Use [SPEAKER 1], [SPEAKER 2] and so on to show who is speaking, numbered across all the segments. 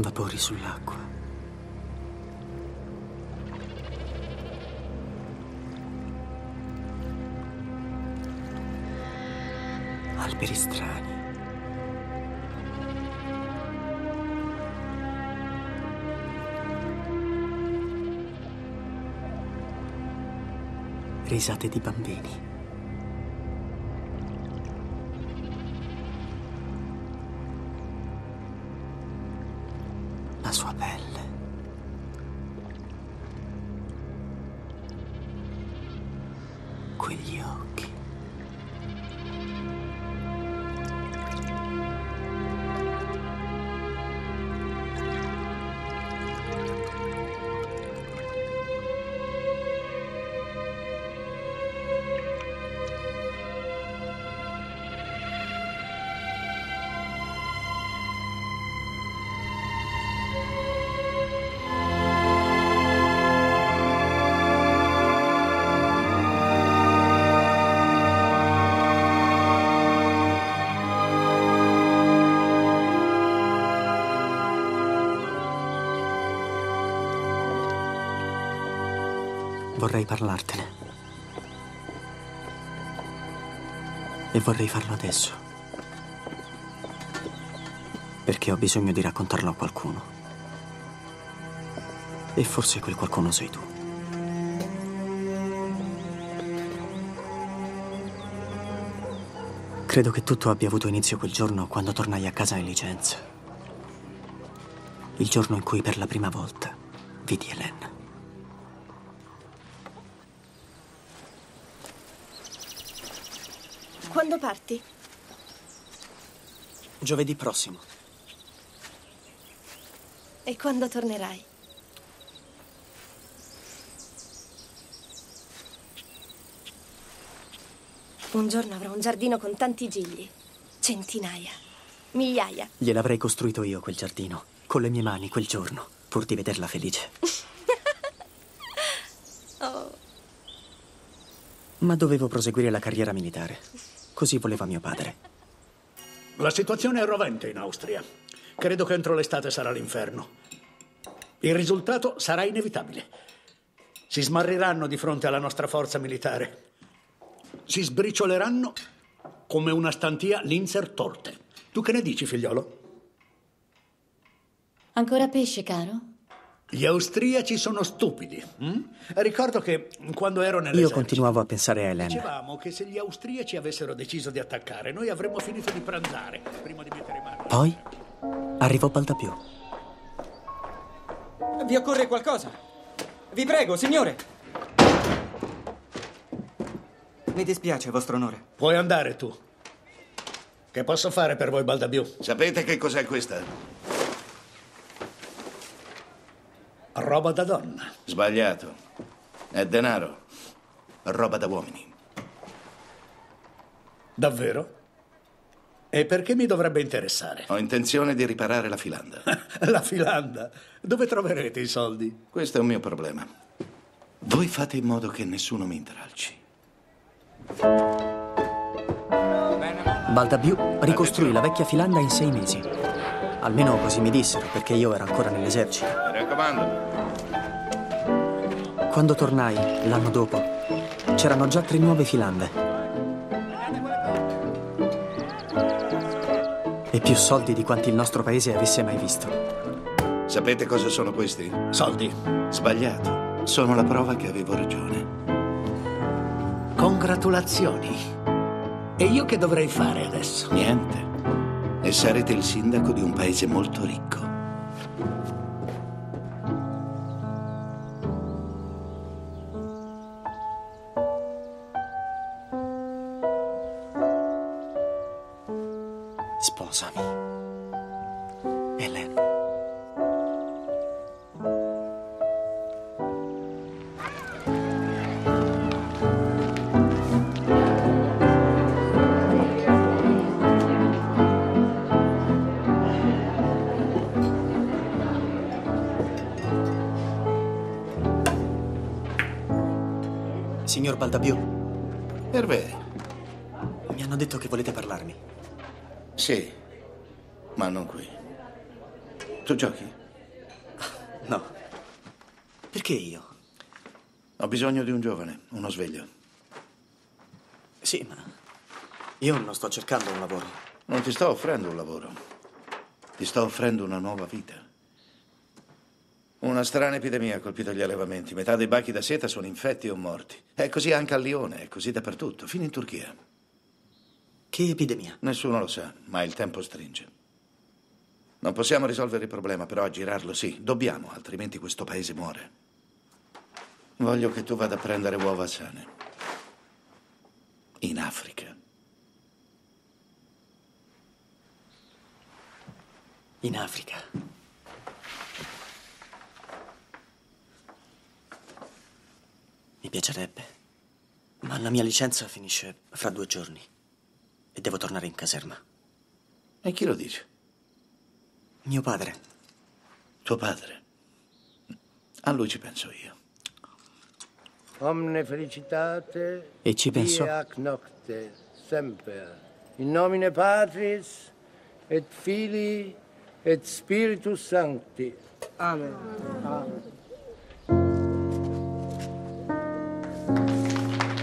[SPEAKER 1] Vapori sull'acqua. Alberi strani. Risate di bambini. Vorrei parlartene. E vorrei farlo adesso. Perché ho bisogno di raccontarlo a qualcuno. E forse quel qualcuno sei tu. Credo che tutto abbia avuto inizio quel giorno quando tornai a casa in licenza. Il giorno in cui per la prima volta vidi Hélène.
[SPEAKER 2] Quando parti?
[SPEAKER 1] Giovedì prossimo.
[SPEAKER 2] E quando tornerai? Un giorno avrò un giardino con tanti gigli. Centinaia. Migliaia.
[SPEAKER 1] Gliel'avrei costruito io quel giardino, con le mie mani quel giorno, pur di vederla felice.
[SPEAKER 2] Oh,
[SPEAKER 1] Ma dovevo proseguire la carriera militare. Così voleva mio padre.
[SPEAKER 3] La situazione è rovente in Austria. Credo che entro l'estate sarà l'inferno. Il risultato sarà inevitabile. Si smarriranno di fronte alla nostra forza militare. Si sbricioleranno come una stantia Linzer torte. Tu che ne dici, figliolo?
[SPEAKER 4] Ancora pesce, caro?
[SPEAKER 3] Gli austriaci sono stupidi. hm? Ricordo che quando ero
[SPEAKER 1] Io
[SPEAKER 3] nell'esercito...
[SPEAKER 1] continuavo a pensare a Hélène.
[SPEAKER 3] Dicevamo che se gli austriaci avessero deciso di attaccare, noi avremmo finito di pranzare prima di mettere mano.
[SPEAKER 1] Poi arrivò Baldapiù.
[SPEAKER 5] Vi occorre qualcosa? Vi prego, signore. Mi dispiace, vostro onore.
[SPEAKER 3] Puoi andare tu. Che posso fare per voi, Baldabiù?
[SPEAKER 6] Sapete che cos'è questa?
[SPEAKER 3] Roba da donna.
[SPEAKER 6] Sbagliato. È denaro. Roba da uomini.
[SPEAKER 3] Davvero? E perché mi dovrebbe interessare?
[SPEAKER 6] Ho intenzione di riparare la filanda.
[SPEAKER 3] La filanda. Dove troverete i soldi?
[SPEAKER 6] Questo è un mio problema. Voi fate in modo che nessuno mi intralci.
[SPEAKER 1] Baldabiù ricostruì la vecchia filanda in sei mesi. Almeno così mi dissero, perché io ero ancora nell'esercito.
[SPEAKER 6] Mi raccomando.
[SPEAKER 1] Quando tornai, l'anno dopo, c'erano già tre nuove filande. E più soldi di quanti il nostro paese avesse mai visto.
[SPEAKER 6] Sapete cosa sono questi?
[SPEAKER 3] Soldi.
[SPEAKER 6] Sbagliato. Sono la prova che avevo ragione.
[SPEAKER 3] Congratulazioni. E io che dovrei fare adesso?
[SPEAKER 6] Niente. E sarete il sindaco di un paese molto ricco.
[SPEAKER 1] Sposami. Signor Baldabiù,
[SPEAKER 6] Hervé,
[SPEAKER 1] mi hanno detto che volete parlarmi.
[SPEAKER 6] sì, ma non qui. Tu giochi?
[SPEAKER 1] No. Perché io?
[SPEAKER 6] Ho bisogno di un giovane, uno sveglio.
[SPEAKER 1] Sì, ma io non sto cercando un lavoro.
[SPEAKER 6] Non ti sto offrendo un lavoro. Ti sto offrendo una nuova vita. Una strana epidemia ha colpito gli allevamenti. Metà dei bachi da seta sono infetti o morti. È così anche a Lione, è così dappertutto, fino in Turchia.
[SPEAKER 1] Che epidemia?
[SPEAKER 6] Nessuno lo sa, ma il tempo stringe. Non possiamo risolvere il problema, però aggirarlo sì. Dobbiamo, altrimenti questo paese muore. Voglio che tu vada a prendere uova sane. In Africa.
[SPEAKER 1] In Africa. Mi piacerebbe, ma la mia licenza finisce fra due giorni e devo tornare in caserma.
[SPEAKER 6] E chi lo dice?
[SPEAKER 1] Mio padre.
[SPEAKER 6] Tuo padre. A lui ci penso io.
[SPEAKER 4] Omne felicitate
[SPEAKER 1] E ci penso.
[SPEAKER 4] ac nocte semper in nomine Patris et Filii et Spiritus Sancti. Amen.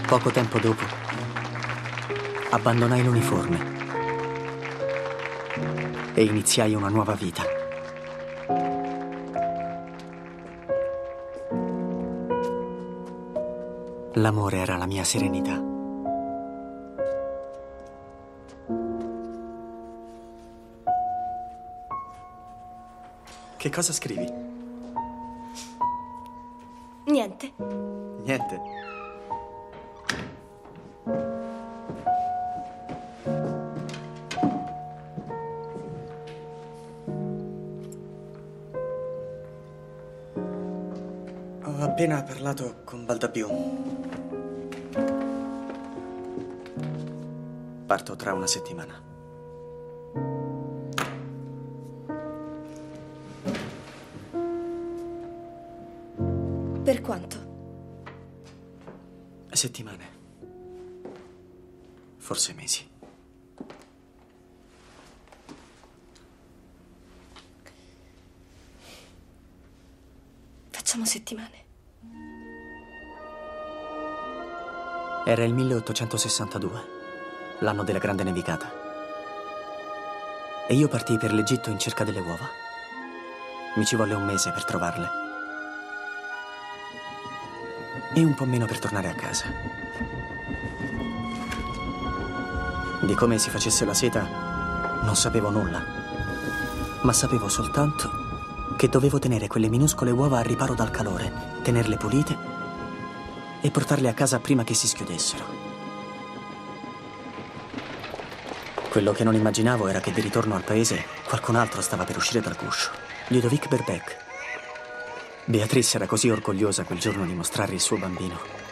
[SPEAKER 1] Poco tempo dopo, abbandonai l'uniforme e iniziai una nuova vita. L'amore era la mia serenità. Che cosa scrivi?
[SPEAKER 2] Niente.
[SPEAKER 1] Niente. Appena parlato con Baldapiù. Parto tra una settimana.
[SPEAKER 2] Per quanto?
[SPEAKER 1] Settimane. Forse mesi.
[SPEAKER 2] Facciamo settimane.
[SPEAKER 1] Era il 1862, l'anno della grande nevicata. E io partii per l'Egitto in cerca delle uova. Mi ci volle un mese per trovarle. E un po' meno per tornare a casa. Di come si facesse la seta non sapevo nulla, ma sapevo soltanto che dovevo tenere quelle minuscole uova al riparo dal calore, tenerle pulite e portarle a casa prima che si schiudessero. Quello che non immaginavo era che di ritorno al paese qualcun altro stava per uscire dal guscio. Ludovic Berbeck. Beatrice era così orgogliosa quel giorno di mostrare il suo bambino.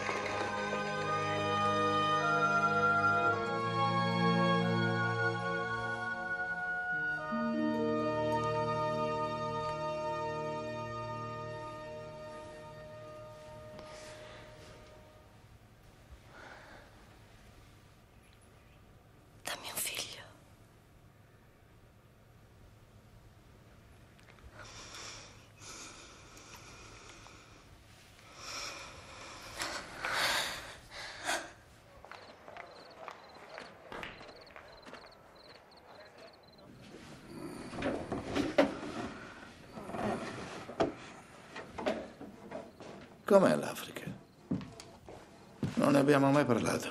[SPEAKER 6] Abbiamo mai parlato.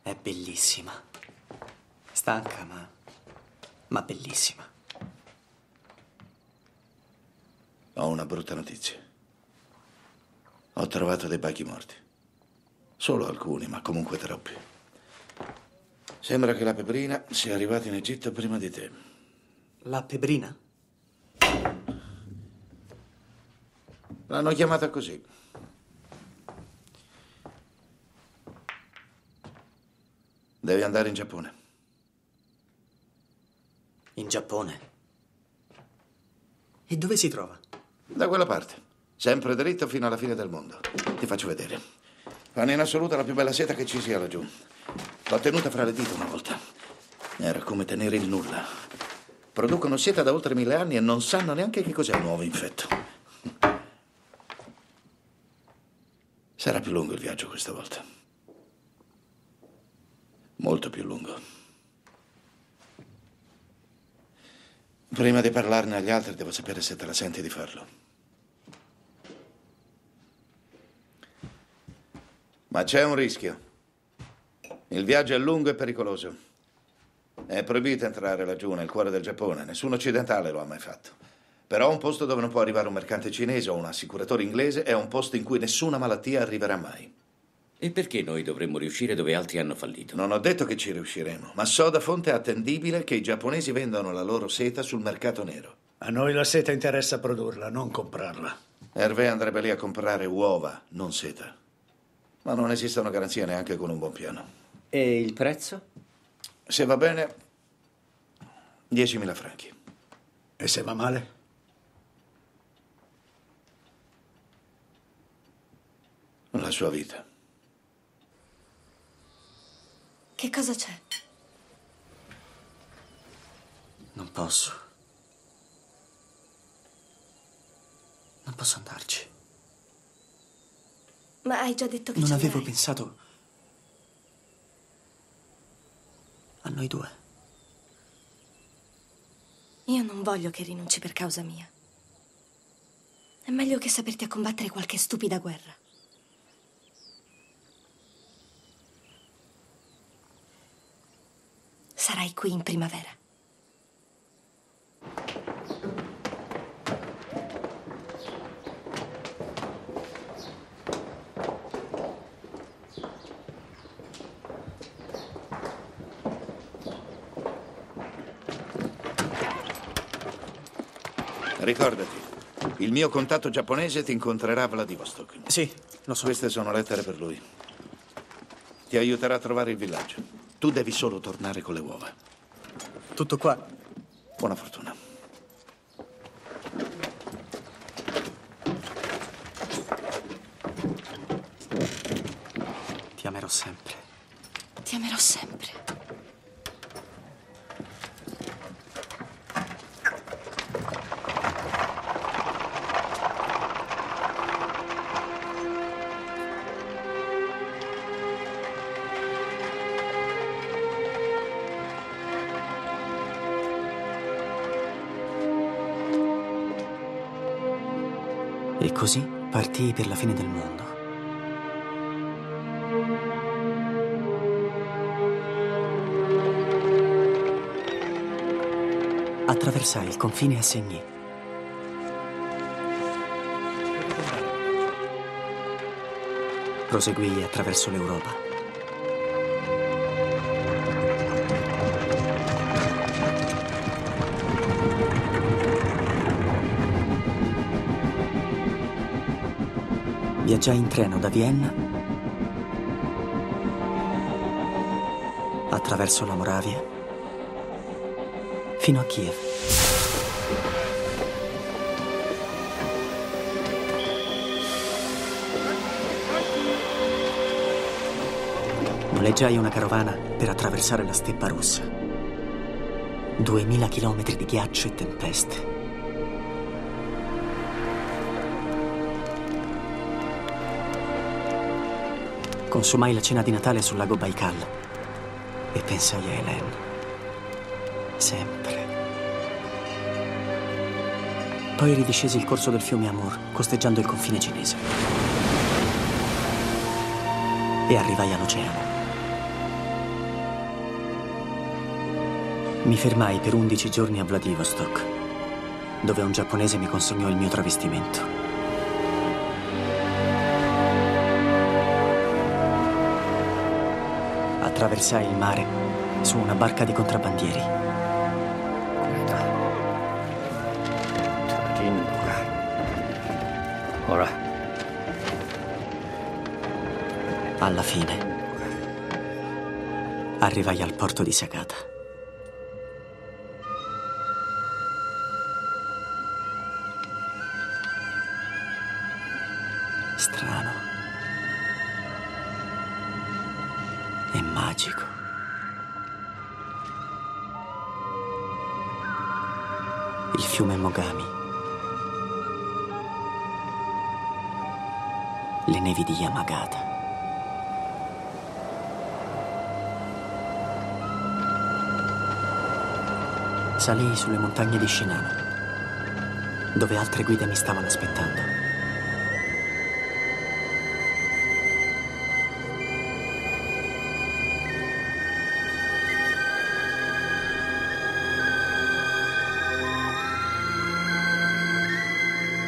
[SPEAKER 1] È bellissima. Stanca, ma. ma bellissima.
[SPEAKER 6] Ho una brutta notizia. Ho trovato dei bachi morti. Solo alcuni, ma comunque troppi. Sembra che la pebrina sia arrivata in Egitto prima di te.
[SPEAKER 1] La pebrina?
[SPEAKER 6] L'hanno chiamata così. Devi andare in Giappone.
[SPEAKER 1] In Giappone. E dove si trova?
[SPEAKER 6] Da quella parte. Sempre dritto fino alla fine del mondo. Ti faccio vedere. Fanno in assoluto la più bella seta che ci sia laggiù. L'ho tenuta fra le dita una volta. Era come tenere il nulla. Producono seta da oltre mille anni e non sanno neanche che cos'è un nuovo infetto. Sarà più lungo il viaggio questa volta. Molto più lungo. Prima di parlarne agli altri devo sapere se te la senti di farlo. Ma c'è un rischio. Il viaggio è lungo e pericoloso. È proibito entrare laggiù nel cuore del Giappone. Nessun occidentale lo ha mai fatto. Però un posto dove non può arrivare un mercante cinese o un assicuratore inglese è un posto in cui nessuna malattia arriverà mai.
[SPEAKER 7] E perché noi dovremmo riuscire dove altri hanno fallito?
[SPEAKER 6] Non ho detto che ci riusciremo, ma so da fonte attendibile che i giapponesi vendono la loro seta sul mercato nero.
[SPEAKER 3] A noi la seta interessa produrla, non comprarla.
[SPEAKER 6] Hervé andrebbe lì a comprare uova, non seta. Ma non esistono garanzie neanche con un buon piano.
[SPEAKER 5] E il prezzo?
[SPEAKER 6] Se va bene, 10.000 franchi.
[SPEAKER 3] E se va male?
[SPEAKER 6] La sua vita.
[SPEAKER 2] Che cosa c'è?
[SPEAKER 1] Non posso. Non posso andarci.
[SPEAKER 2] Ma hai già detto che
[SPEAKER 1] Non avevo
[SPEAKER 2] andrai.
[SPEAKER 1] pensato a noi due.
[SPEAKER 2] Io non voglio che rinunci per causa mia. È meglio che saperti a combattere qualche stupida guerra. Sarai qui in primavera.
[SPEAKER 6] Ricordati, il mio contatto giapponese ti incontrerà a Vladivostok.
[SPEAKER 1] Sì, lo so.
[SPEAKER 6] Queste sono lettere per lui. Ti aiuterà a trovare il villaggio. Tu devi solo tornare con le uova.
[SPEAKER 1] Tutto qua.
[SPEAKER 6] Buona fortuna.
[SPEAKER 1] Partii per la fine del mondo. Attraversai il confine a Segni. Proseguii attraverso l'Europa. Viaggiai in treno da Vienna attraverso la Moravia fino a Kiev. Noleggiai una carovana per attraversare la steppa russa. Duemila chilometri di ghiaccio e tempeste. Consumai la cena di Natale sul lago Baikal e pensai a Hélène. Sempre. Poi ridiscesi il corso del fiume Amur, costeggiando il confine cinese. E arrivai all'oceano. Mi fermai per 11 giorni a Vladivostok, dove un giapponese mi consegnò il mio travestimento. attraversai il mare su una barca di contrabbandieri.
[SPEAKER 4] Ora.
[SPEAKER 1] Alla fine arrivai al porto di Sakata. Salii sulle montagne di Shinano, dove altre guide mi stavano aspettando.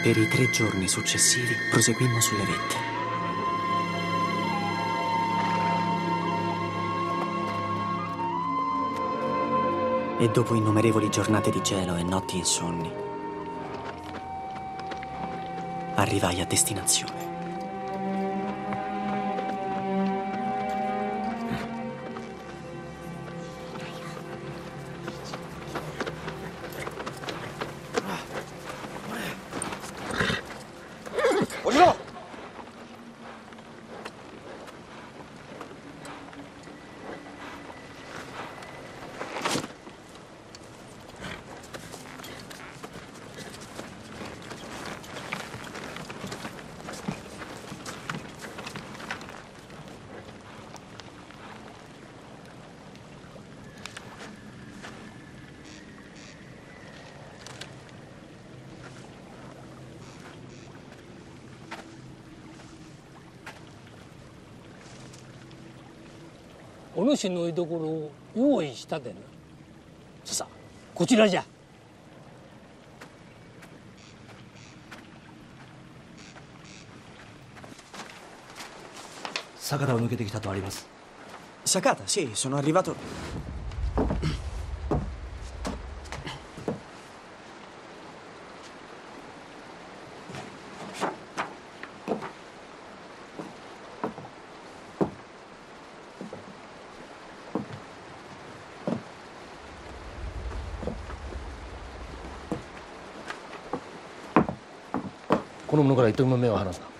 [SPEAKER 1] Per i tre giorni successivi proseguimmo sulle vette. E dopo innumerevoli giornate di gelo e notti insonni, arrivai a destinazione.
[SPEAKER 8] お主の居所を用意したでな。さあこちらじゃ。
[SPEAKER 9] を抜けてきたとあります。
[SPEAKER 1] Sakata, sì, sono arrivato.
[SPEAKER 8] この者から一時も目を離すな。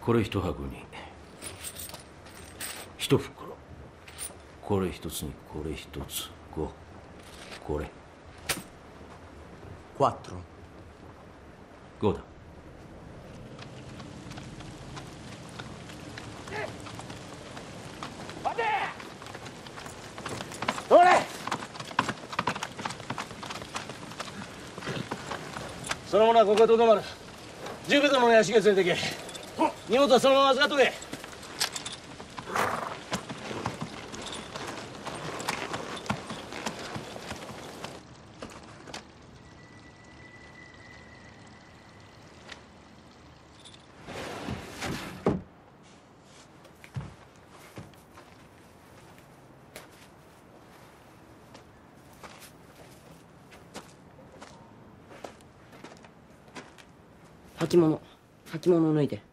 [SPEAKER 8] これ一箱に。一袋。これ一つに。これ一つ。五。これ。
[SPEAKER 1] 4.
[SPEAKER 8] 五だ。その者はここへとどまる。十分殿の屋敷へ連れてけ荷物はそのまま預かっとけ。
[SPEAKER 9] 履物。履物を脱いで。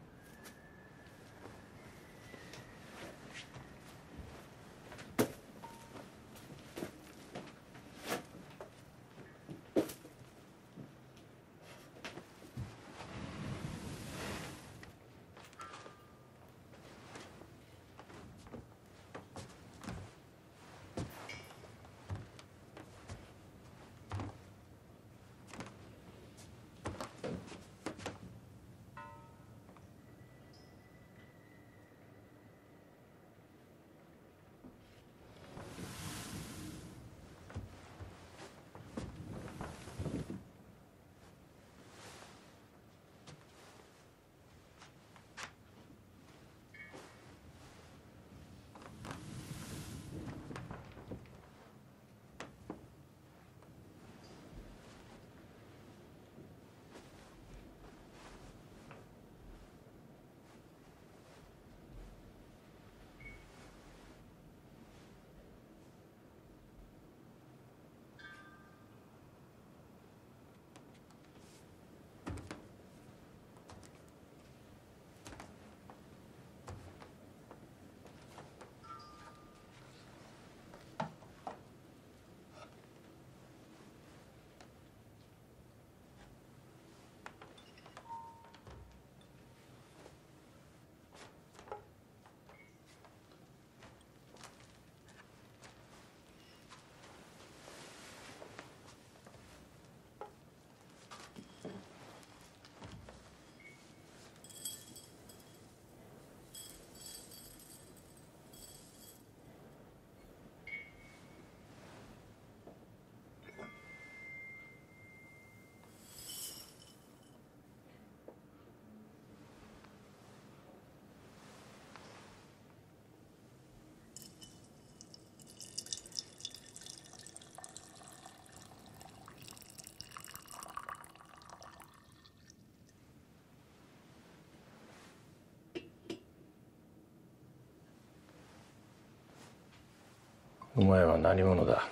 [SPEAKER 4] お前は何者だ？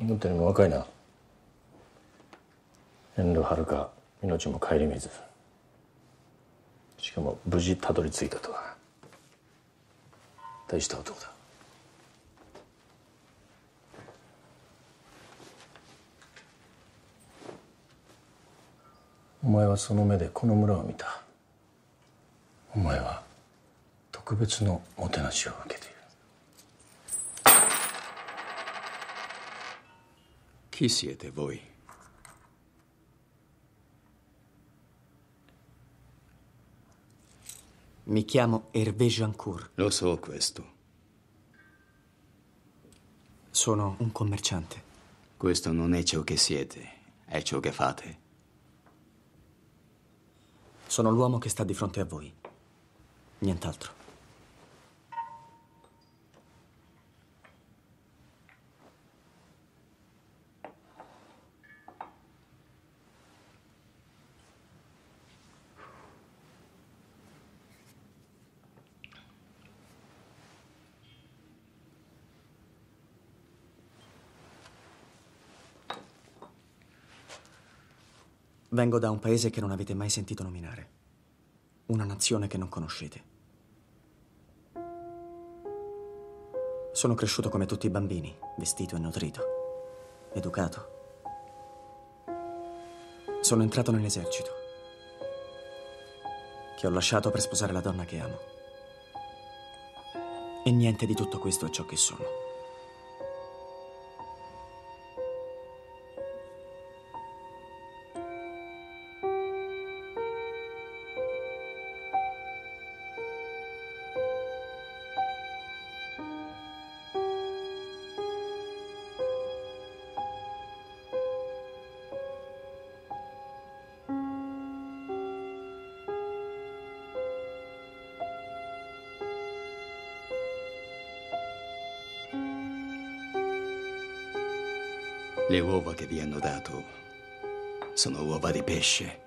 [SPEAKER 4] 思ったよりも若いな。遠路はるか命も顧みず。しかも無事たどり着いたとは。大した男だ。お前はその目でこの村を見た。お前は特別のもてなしを受けている
[SPEAKER 7] Chi siete voi?
[SPEAKER 1] Mi chiamo Hervé Jancourt.
[SPEAKER 7] Lo so questo.
[SPEAKER 1] Sono un commerciante.
[SPEAKER 7] Questo non è ciò che siete, è ciò che fate.
[SPEAKER 1] Sono l'uomo che sta di fronte a voi. Nient'altro. Vengo da un paese che non avete mai sentito nominare. Una nazione che non conoscete. Sono cresciuto come tutti i bambini, vestito e nutrito, educato. Sono entrato nell'esercito, che ho lasciato per sposare la donna che amo. E niente di tutto questo è ciò che sono.
[SPEAKER 7] Uova che vi hanno dato sono uova di pesce.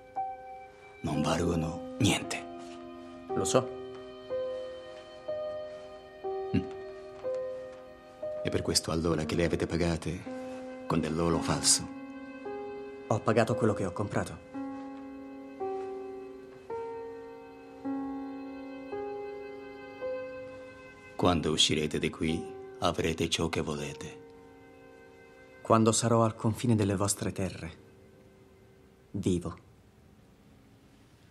[SPEAKER 7] Non valgono niente.
[SPEAKER 1] Lo so.
[SPEAKER 7] E per questo allora che le avete pagate con dell'oro falso.
[SPEAKER 1] Ho pagato quello che ho comprato.
[SPEAKER 7] Quando uscirete di qui, avrete ciò che volete.
[SPEAKER 1] Quando sarò al confine delle vostre terre, vivo,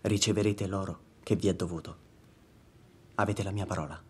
[SPEAKER 1] riceverete l'oro che vi è dovuto. Avete la mia parola.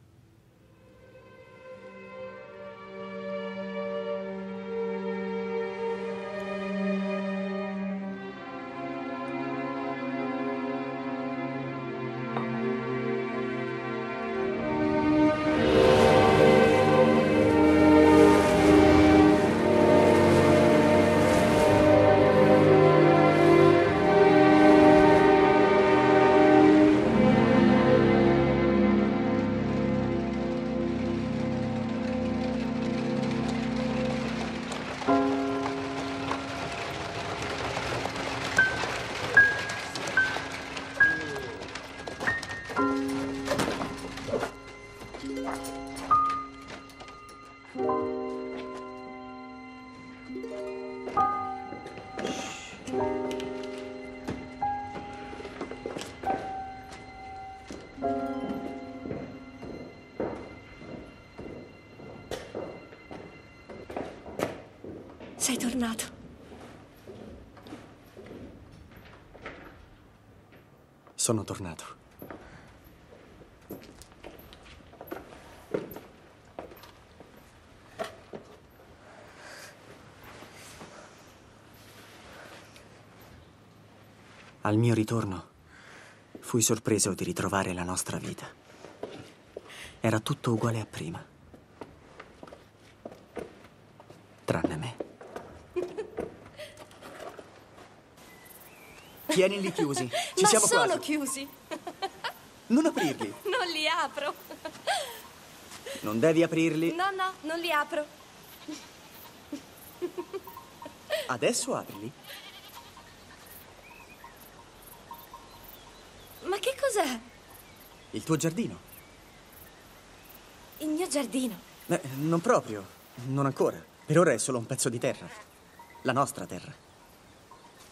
[SPEAKER 2] Sei tornato.
[SPEAKER 1] Sono tornato. Al mio ritorno fui sorpreso di ritrovare la nostra vita. Era tutto uguale a prima. Tranne me. Tienili chiusi. Ci
[SPEAKER 2] Ma
[SPEAKER 1] siamo
[SPEAKER 2] sono
[SPEAKER 1] quasi.
[SPEAKER 2] chiusi.
[SPEAKER 1] Non aprirli.
[SPEAKER 2] Non li apro.
[SPEAKER 1] Non devi aprirli.
[SPEAKER 2] No, no, non li apro.
[SPEAKER 1] Adesso aprili.
[SPEAKER 2] Ma che cos'è?
[SPEAKER 1] Il tuo giardino.
[SPEAKER 2] Il mio giardino.
[SPEAKER 1] Beh, non proprio. Non ancora. Per ora è solo un pezzo di terra. La nostra terra.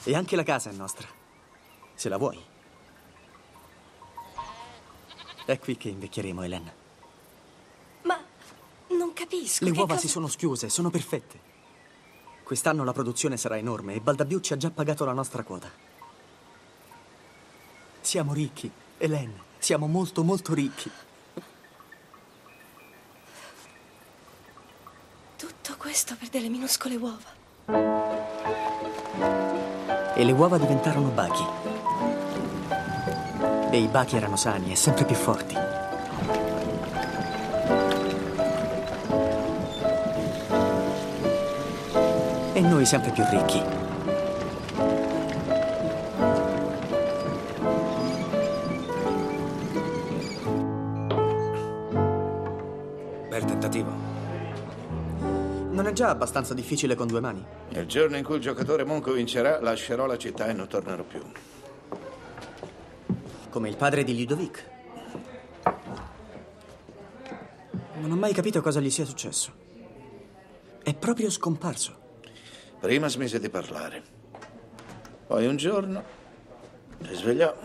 [SPEAKER 1] E anche la casa è nostra. Se la vuoi. È qui che invecchieremo, Helen.
[SPEAKER 2] Ma non capisco.
[SPEAKER 1] Le uova si sono schiuse, sono perfette. Quest'anno la produzione sarà enorme e Baldabiu ci ha già pagato la nostra quota. Siamo ricchi, Helen. Siamo molto, molto ricchi.
[SPEAKER 2] Tutto questo per delle minuscole uova.
[SPEAKER 1] E le uova diventarono bachi. E i bachi erano sani e sempre più forti. E noi sempre più ricchi.
[SPEAKER 5] Bel tentativo.
[SPEAKER 1] Non è già abbastanza difficile con due mani?
[SPEAKER 6] Il giorno in cui il giocatore monco vincerà, lascerò la città e non tornerò più.
[SPEAKER 1] Come il padre di Ludovic. Non ho mai capito cosa gli sia successo. È proprio scomparso.
[SPEAKER 6] Prima smise di parlare. Poi un giorno si svegliò,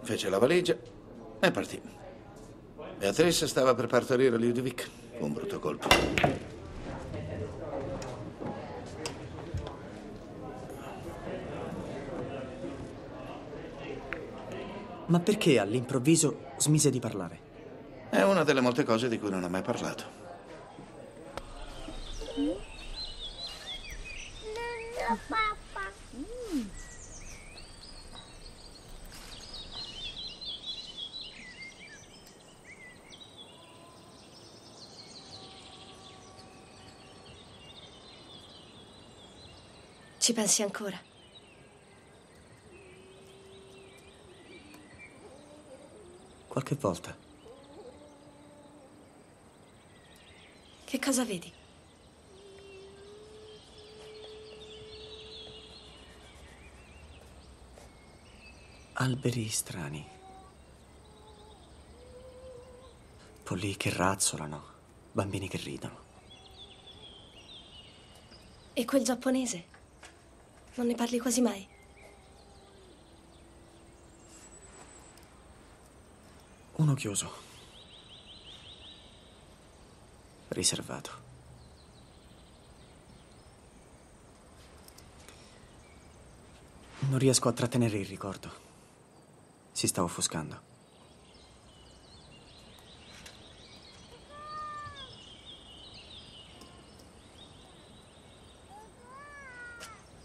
[SPEAKER 6] fece la valigia e partì. Beatrice stava per partorire Ludovic. Un brutto colpo.
[SPEAKER 1] Ma perché all'improvviso smise di parlare?
[SPEAKER 6] È una delle molte cose di cui non ho mai parlato.
[SPEAKER 2] Ci pensi ancora?
[SPEAKER 1] Qualche volta.
[SPEAKER 2] Che cosa vedi?
[SPEAKER 1] Alberi strani. Polli che razzolano, bambini che ridono.
[SPEAKER 2] E quel giapponese? Non ne parli quasi mai.
[SPEAKER 1] Uno chiuso. Riservato. Non riesco a trattenere il ricordo. Si sta offuscando.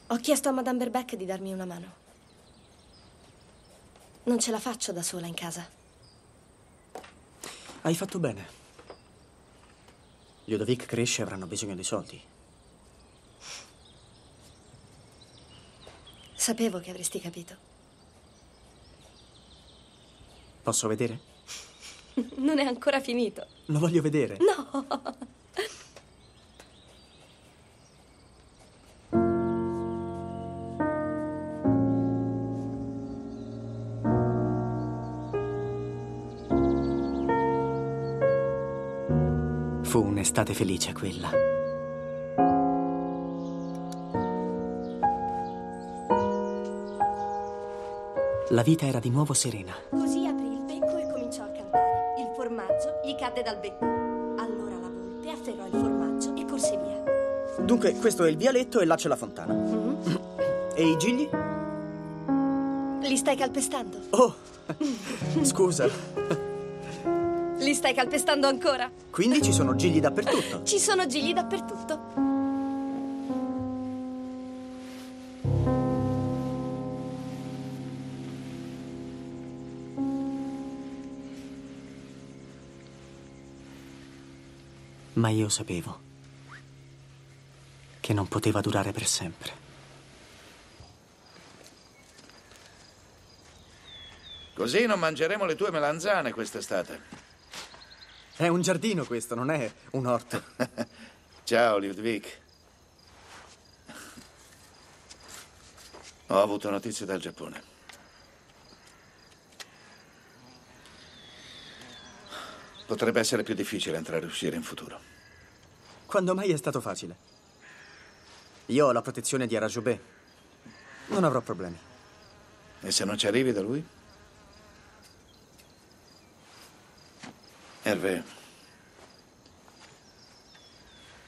[SPEAKER 2] Ho chiesto a Madame Berbeck di darmi una mano. Non ce la faccio da sola in casa.
[SPEAKER 1] Hai fatto bene. Ludovic cresce e avranno bisogno di soldi.
[SPEAKER 2] Sapevo che avresti capito.
[SPEAKER 1] Posso vedere?
[SPEAKER 2] Non è ancora finito.
[SPEAKER 1] Lo voglio vedere.
[SPEAKER 2] No!
[SPEAKER 1] un'estate felice quella. La vita era di nuovo serena.
[SPEAKER 2] Così aprì il becco e cominciò a cantare. Il formaggio gli cadde dal becco. Allora la volpe afferrò il formaggio e corse via.
[SPEAKER 1] Dunque, questo è il vialetto e là c'è la fontana. E i gigli?
[SPEAKER 2] Li stai calpestando?
[SPEAKER 1] Oh, scusa.
[SPEAKER 2] Stai calpestando ancora?
[SPEAKER 1] Quindi ci sono gigli dappertutto.
[SPEAKER 2] Ci sono gigli dappertutto.
[SPEAKER 1] Ma io sapevo che non poteva durare per sempre.
[SPEAKER 6] Così non mangeremo le tue melanzane quest'estate.
[SPEAKER 1] È un giardino questo, non è un orto.
[SPEAKER 6] Ciao, Ludwig. Ho avuto notizie dal Giappone. Potrebbe essere più difficile entrare e uscire in futuro.
[SPEAKER 1] Quando mai è stato facile? Io ho la protezione di Arajobé. Non avrò problemi.
[SPEAKER 6] E se non ci arrivi da lui? Hervé.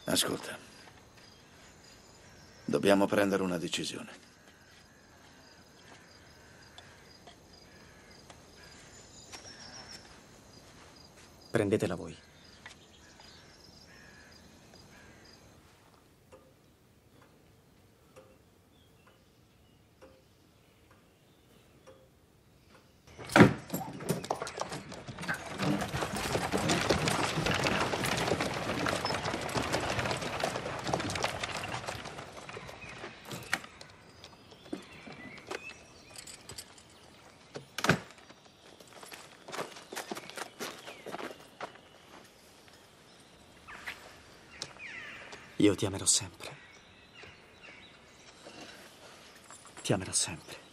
[SPEAKER 6] Ascolta. Dobbiamo prendere una decisione.
[SPEAKER 1] Prendetela voi. Ti amerò sempre. Ti amerò sempre.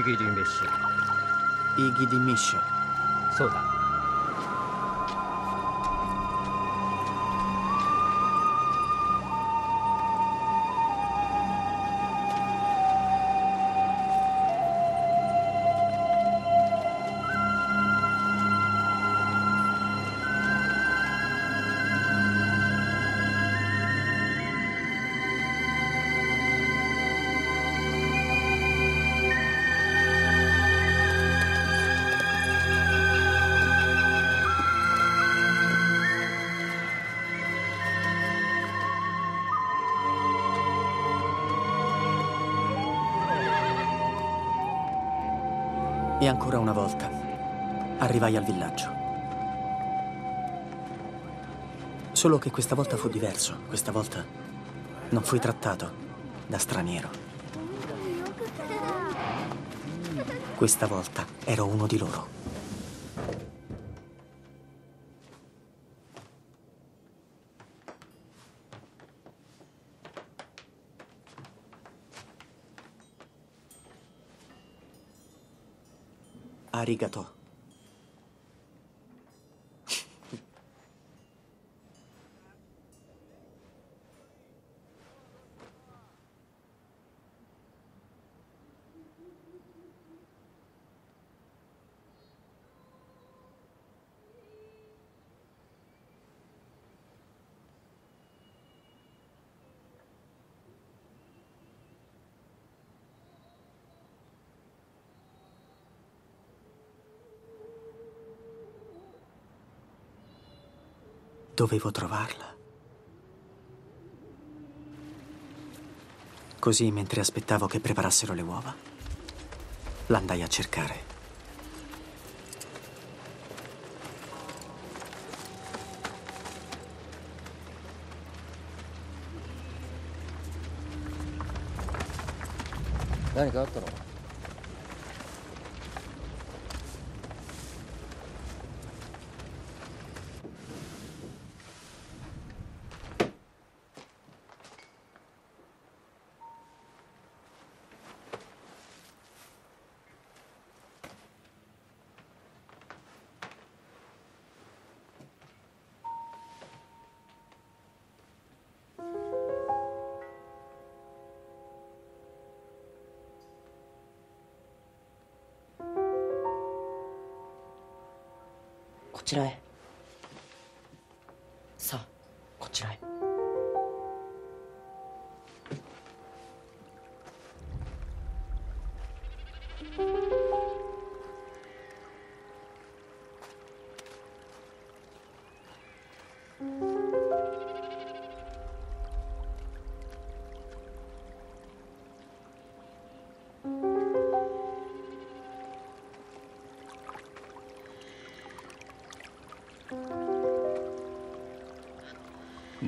[SPEAKER 1] イ
[SPEAKER 8] ギリ・ミ
[SPEAKER 1] ッシュイ・
[SPEAKER 8] そうだ。
[SPEAKER 1] Ancora una volta arrivai al villaggio. Solo che questa volta fu diverso. Questa volta non fui trattato da straniero. Questa volta ero uno di loro. ありがとう。Dovevo trovarla. Così, mentre aspettavo che preparassero le uova, l'andai a cercare.
[SPEAKER 9] 何かこちらへ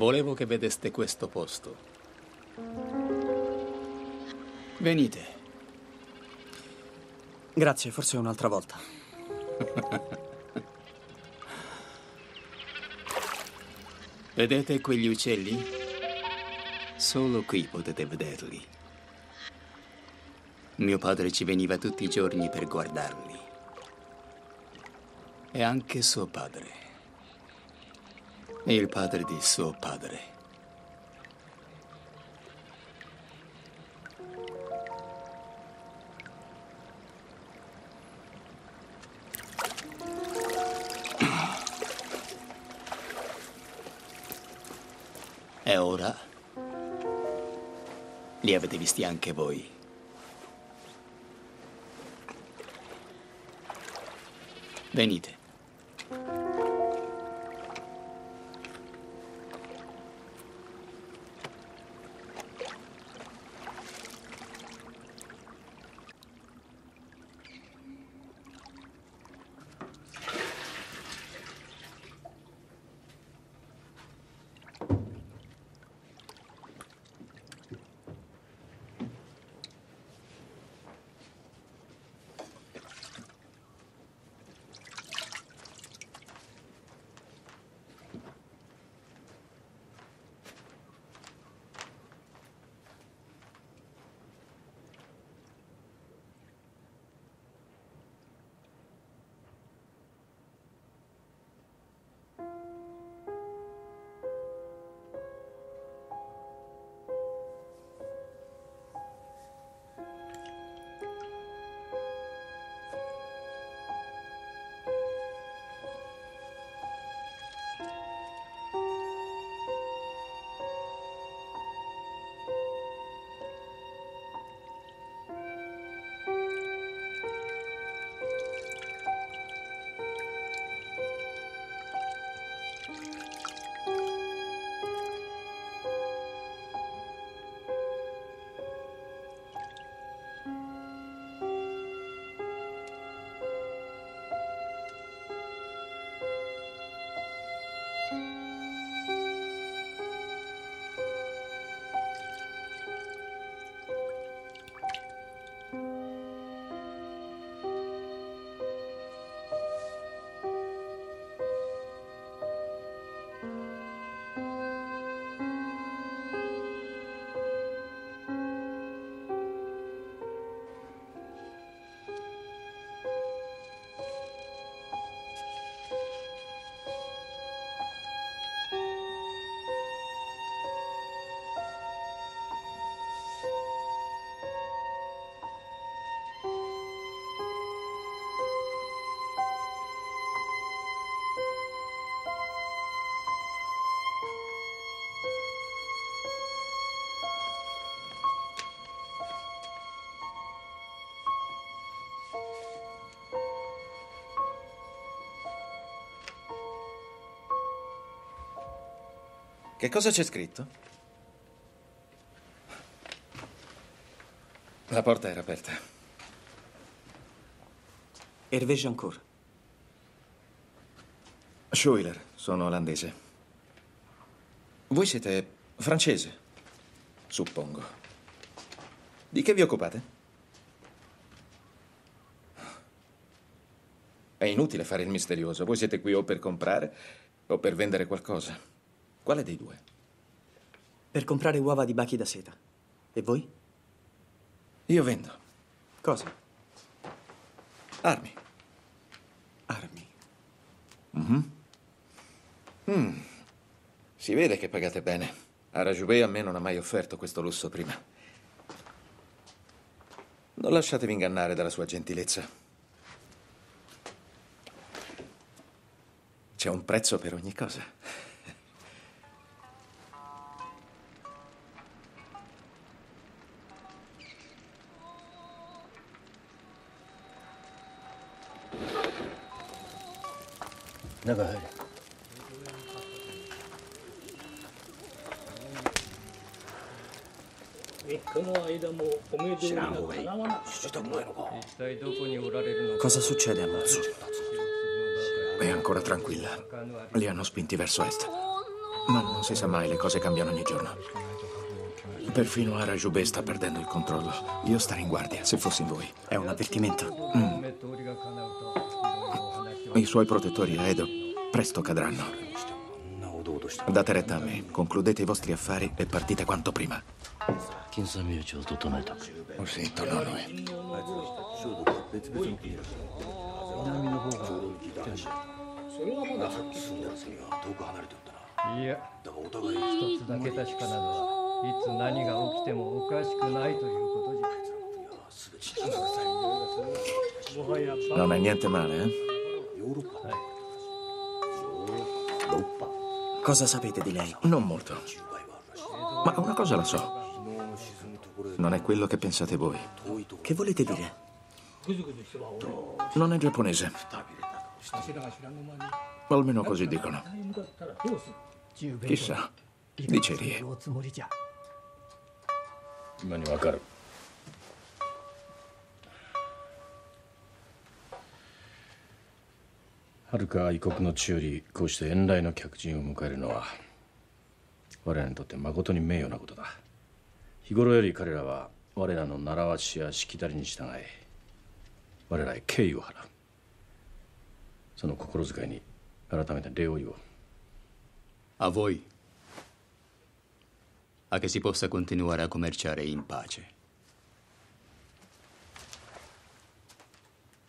[SPEAKER 7] Volevo che vedeste questo posto. Venite.
[SPEAKER 1] Grazie, forse un'altra volta.
[SPEAKER 7] Vedete quegli uccelli? Solo qui potete vederli. Mio padre ci veniva tutti i giorni per guardarli. E anche suo padre. Il padre di suo padre. E ora li avete visti anche voi. Venite.
[SPEAKER 10] Che cosa c'è scritto? La porta era aperta.
[SPEAKER 1] Hervé Jancourt.
[SPEAKER 10] Schuyler, sono olandese. Voi siete francese, suppongo. Di che vi occupate? È inutile fare il misterioso. Voi siete qui o per comprare o per vendere qualcosa. Quale dei due?
[SPEAKER 1] Per comprare uova di bachi da seta. E voi?
[SPEAKER 10] Io vendo.
[SPEAKER 1] Cosa?
[SPEAKER 10] Armi.
[SPEAKER 1] Armi.
[SPEAKER 10] Mhm. Mm. Si vede che pagate bene. Arajoubet a me non ha mai offerto questo lusso prima. Non lasciatevi ingannare dalla sua gentilezza. C'è un prezzo per ogni cosa.
[SPEAKER 1] Cosa succede a Mozzo?
[SPEAKER 10] È ancora tranquilla. Li hanno spinti verso est. Ma non si sa mai, le cose cambiano ogni giorno. Perfino Arajoubet sta perdendo il controllo. Io starei in guardia, se fossi in voi.
[SPEAKER 1] È un avvertimento.
[SPEAKER 10] Mm. I suoi protettori a Edo presto cadranno. Date retta a me, concludete i vostri affari e partite quanto prima. Ho sentito
[SPEAKER 11] l'onore. Eh.
[SPEAKER 10] Non è niente male, eh?
[SPEAKER 1] Cosa sapete di lei?
[SPEAKER 10] Non molto. Ma una cosa la so. Non è quello che pensate voi.
[SPEAKER 1] Che volete dire?
[SPEAKER 10] Non è giapponese. Almeno così dicono. Chissà. Dicerie.
[SPEAKER 11] おつもりじゃ
[SPEAKER 4] 今にわかる はるか異国の地よりこうして遠来の客人を迎えるのは我らにとって誠に名誉なことだ日頃より彼らは我らの習わしやしきたりに従い我らへ敬意を払うその心遣いに改めて礼を言おう
[SPEAKER 7] A voi. A che si possa continuare a commerciare in pace.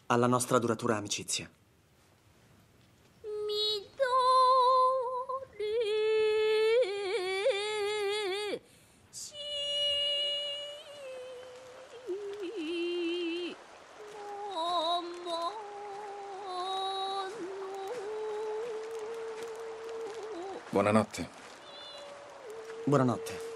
[SPEAKER 1] Alla nostra duratura amicizia.
[SPEAKER 10] Buonanotte.
[SPEAKER 1] Buonanotte.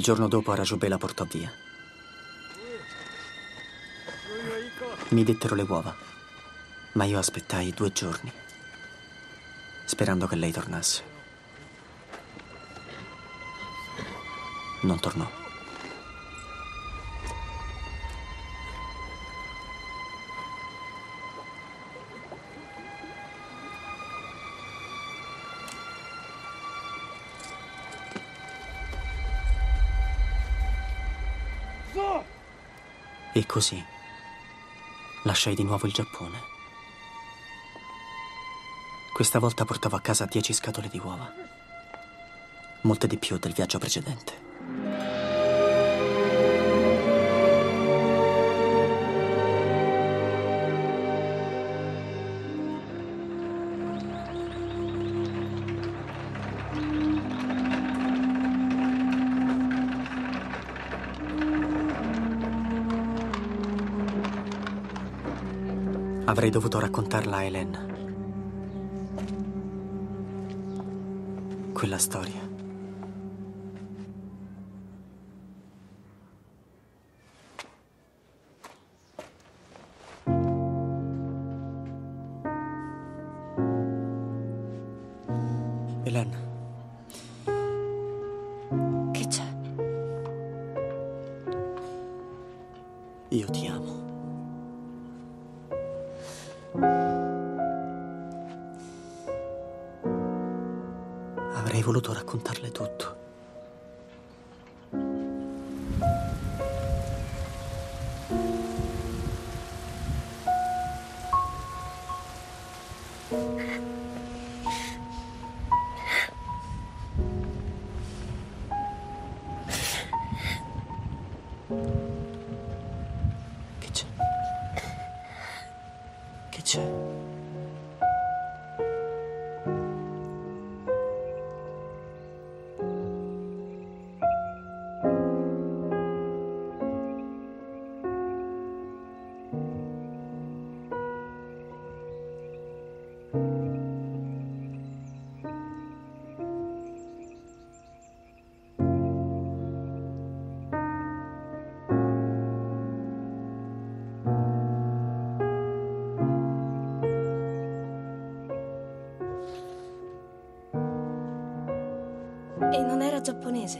[SPEAKER 1] Il giorno dopo Arajubè la portò via. Mi dettero le uova, ma io aspettai due giorni, sperando che lei tornasse. Non tornò. E così lasciai di nuovo il Giappone. Questa volta portavo a casa dieci scatole di uova, molte di più del viaggio precedente. Avrei dovuto raccontarla a Hélène. Quella storia.
[SPEAKER 2] Non era giapponese.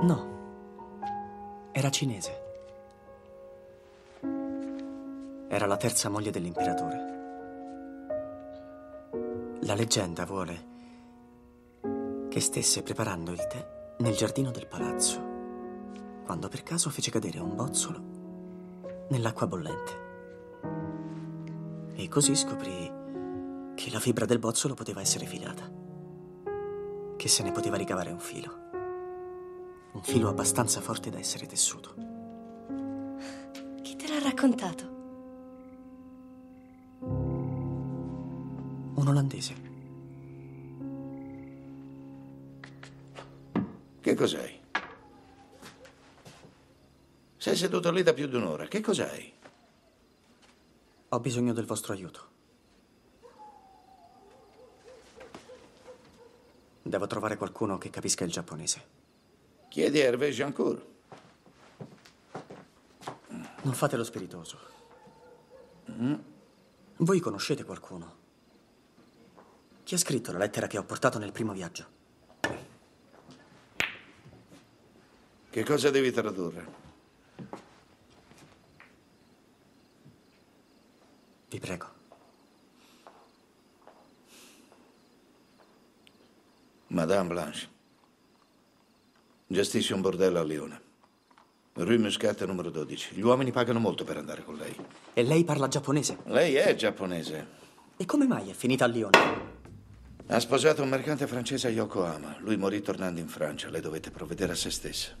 [SPEAKER 1] No, era cinese. Era la terza moglie dell'imperatore. La leggenda vuole che stesse preparando il tè nel giardino del palazzo, quando per caso fece cadere un bozzolo nell'acqua bollente. E così scoprì che la fibra del bozzolo poteva essere filata, che se ne poteva ricavare un filo. Un filo abbastanza forte da essere tessuto.
[SPEAKER 2] Chi te l'ha raccontato?
[SPEAKER 1] Un olandese.
[SPEAKER 6] Che cos'hai? Sei seduto lì da più di un'ora. Che cos'hai?
[SPEAKER 1] Ho bisogno del vostro aiuto. Devo trovare qualcuno che capisca il giapponese.
[SPEAKER 6] Chiedi a Hervé Jancourt.
[SPEAKER 1] Non fate lo spiritoso. Voi conoscete qualcuno? Chi ha scritto la lettera che ho portato nel primo viaggio?
[SPEAKER 6] Che cosa devi tradurre?
[SPEAKER 1] Vi prego.
[SPEAKER 6] Madame Blanche. Gestisce un bordello a Lione. Rue Muscat numero 12. Gli uomini pagano molto per andare con lei.
[SPEAKER 1] E lei parla giapponese?
[SPEAKER 6] Lei è giapponese.
[SPEAKER 1] E come mai è finita a Lione?
[SPEAKER 6] Ha sposato un mercante francese a Yokohama. Lui morì tornando in Francia. Lei dovette provvedere a se stessa.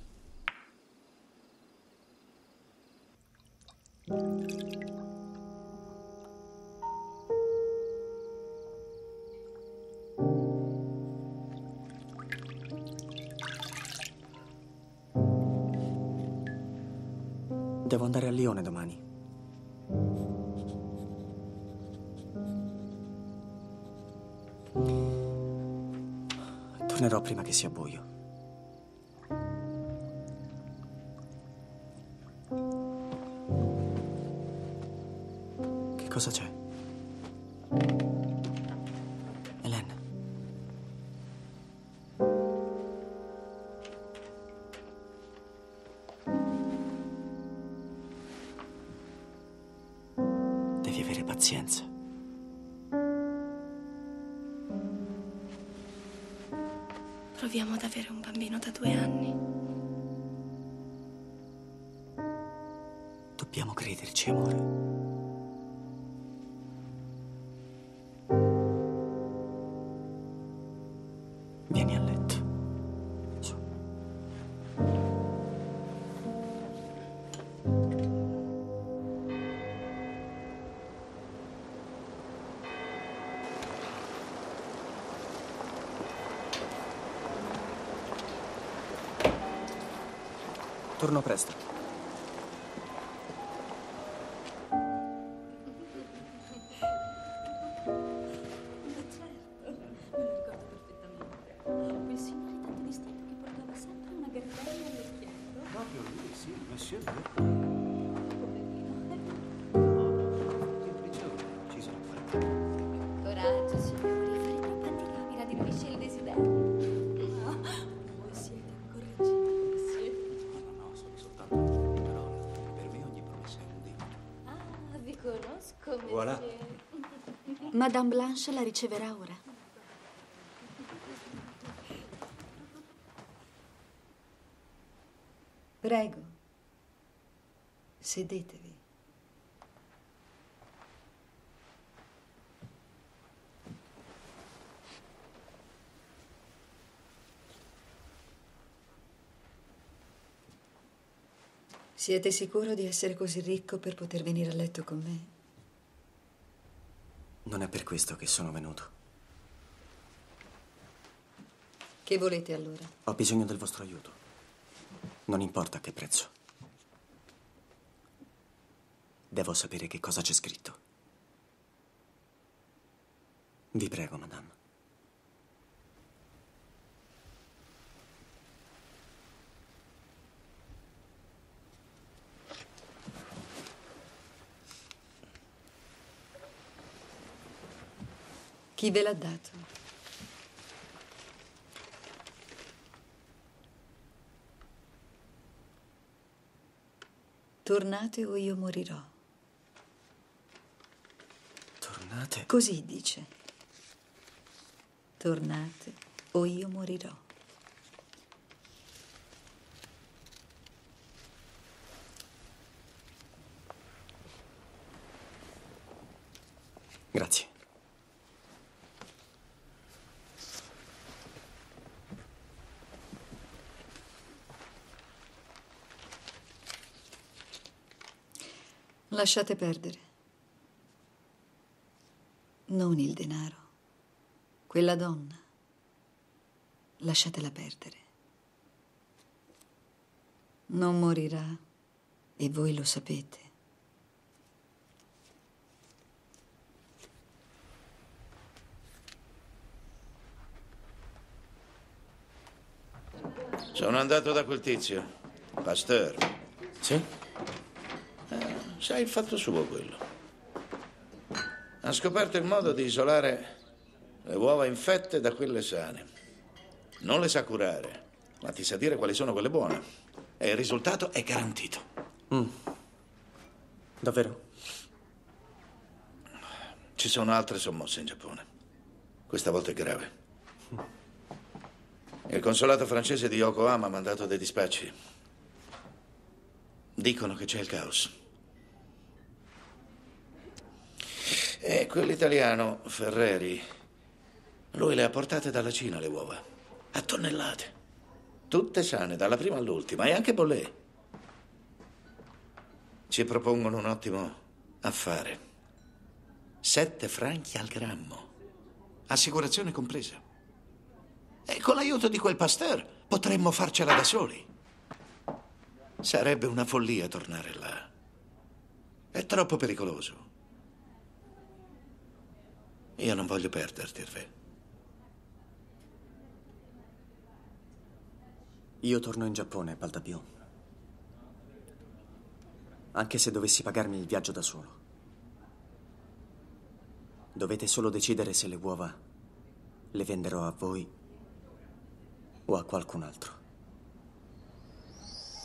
[SPEAKER 1] Devo andare a Lione domani. Tornerò prima che sia buio. Che cosa c'è? Torno presto.
[SPEAKER 12] Madame Blanche la riceverà ora.
[SPEAKER 13] Prego. Sedetevi. Siete sicuro di essere così ricco per poter venire a letto con me?
[SPEAKER 1] Questo che sono venuto.
[SPEAKER 13] Che volete allora?
[SPEAKER 1] Ho bisogno del vostro aiuto. Non importa a che prezzo. Devo sapere che cosa c'è scritto. Vi prego, madame.
[SPEAKER 13] Chi ve l'ha dato? Tornate o io morirò.
[SPEAKER 1] Tornate.
[SPEAKER 13] Così dice. Tornate o io morirò.
[SPEAKER 1] Grazie.
[SPEAKER 13] Lasciate perdere. Non il denaro. Quella donna. Lasciatela perdere. Non morirà e voi lo sapete.
[SPEAKER 6] Sono andato da quel tizio, Pasteur.
[SPEAKER 1] Sì?
[SPEAKER 6] Sai il fatto suo quello. Ha scoperto il modo di isolare le uova infette da quelle sane. Non le sa curare, ma ti sa dire quali sono quelle buone. E il risultato è garantito.
[SPEAKER 1] Mm. Davvero?
[SPEAKER 6] Ci sono altre sommosse in Giappone. Questa volta è grave. Il consolato francese di Yokohama ha mandato dei dispacci. Dicono che c'è il caos. E quell'italiano, Ferreri, lui le ha portate dalla Cina le uova. A tonnellate. Tutte sane, dalla prima all'ultima, e anche bollè. Ci propongono un ottimo affare. Sette franchi al grammo. Assicurazione compresa. E con l'aiuto di quel Pasteur potremmo farcela da soli. Sarebbe una follia tornare là. È troppo pericoloso. Io non voglio perderti, Hervé.
[SPEAKER 1] Io torno in Giappone, Baldapiù. Anche se dovessi pagarmi il viaggio da solo. Dovete solo decidere se le uova le venderò a voi o a qualcun altro.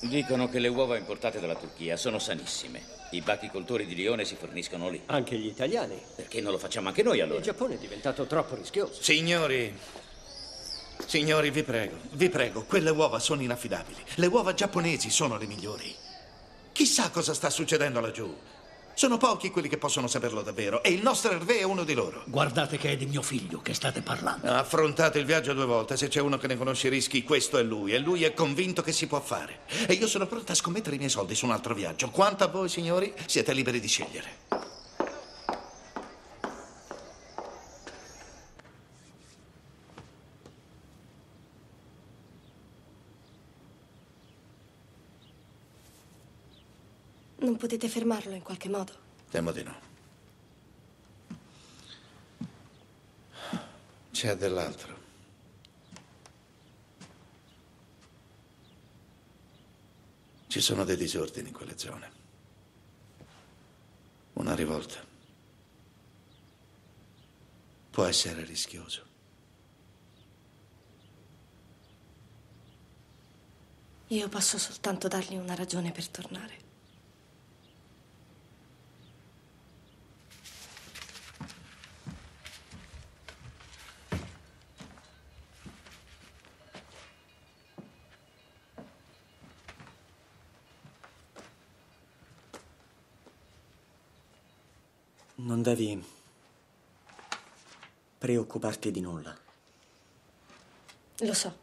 [SPEAKER 14] Dicono che le uova importate dalla Turchia sono sanissime. I bachicoltori di Lione si forniscono lì.
[SPEAKER 11] Anche gli italiani.
[SPEAKER 14] Perché non lo facciamo anche noi allora?
[SPEAKER 11] Il Giappone è diventato troppo rischioso.
[SPEAKER 6] Signori, signori, vi prego, vi prego, quelle uova sono inaffidabili. Le uova giapponesi sono le migliori. Chissà cosa sta succedendo laggiù. Sono pochi quelli che possono saperlo davvero e il nostro Hervé è uno di loro.
[SPEAKER 3] Guardate che è di mio figlio che state parlando.
[SPEAKER 6] Ha affrontato il viaggio due volte. Se c'è uno che ne conosce i rischi, questo è lui. E lui è convinto che si può fare. E io sono pronta a scommettere i miei soldi su un altro viaggio. Quanto a voi, signori, siete liberi di scegliere.
[SPEAKER 2] Non potete fermarlo in qualche modo?
[SPEAKER 6] Temo di no. C'è dell'altro. Ci sono dei disordini in quelle zone. Una rivolta. Può essere rischioso.
[SPEAKER 2] Io posso soltanto dargli una ragione per tornare.
[SPEAKER 1] Non devi preoccuparti di nulla.
[SPEAKER 2] Lo so.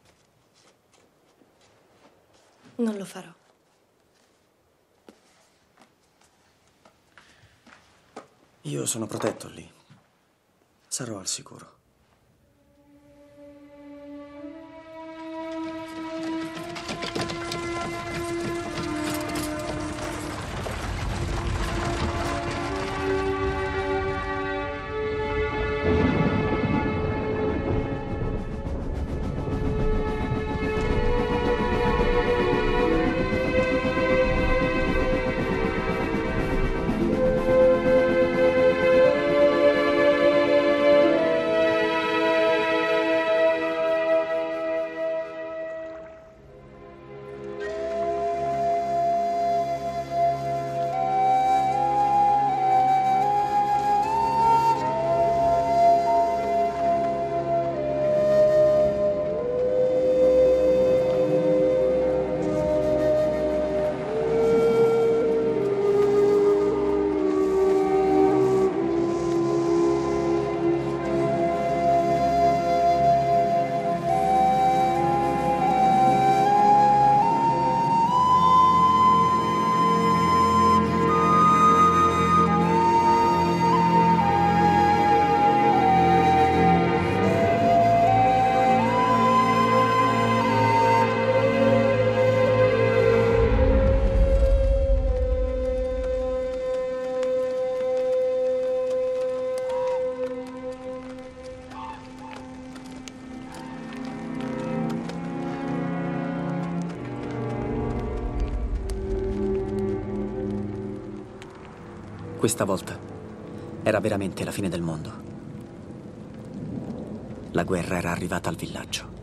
[SPEAKER 2] Non lo farò.
[SPEAKER 1] Io sono protetto lì. Sarò al sicuro. Questa volta era veramente la fine del mondo. La guerra era arrivata al villaggio.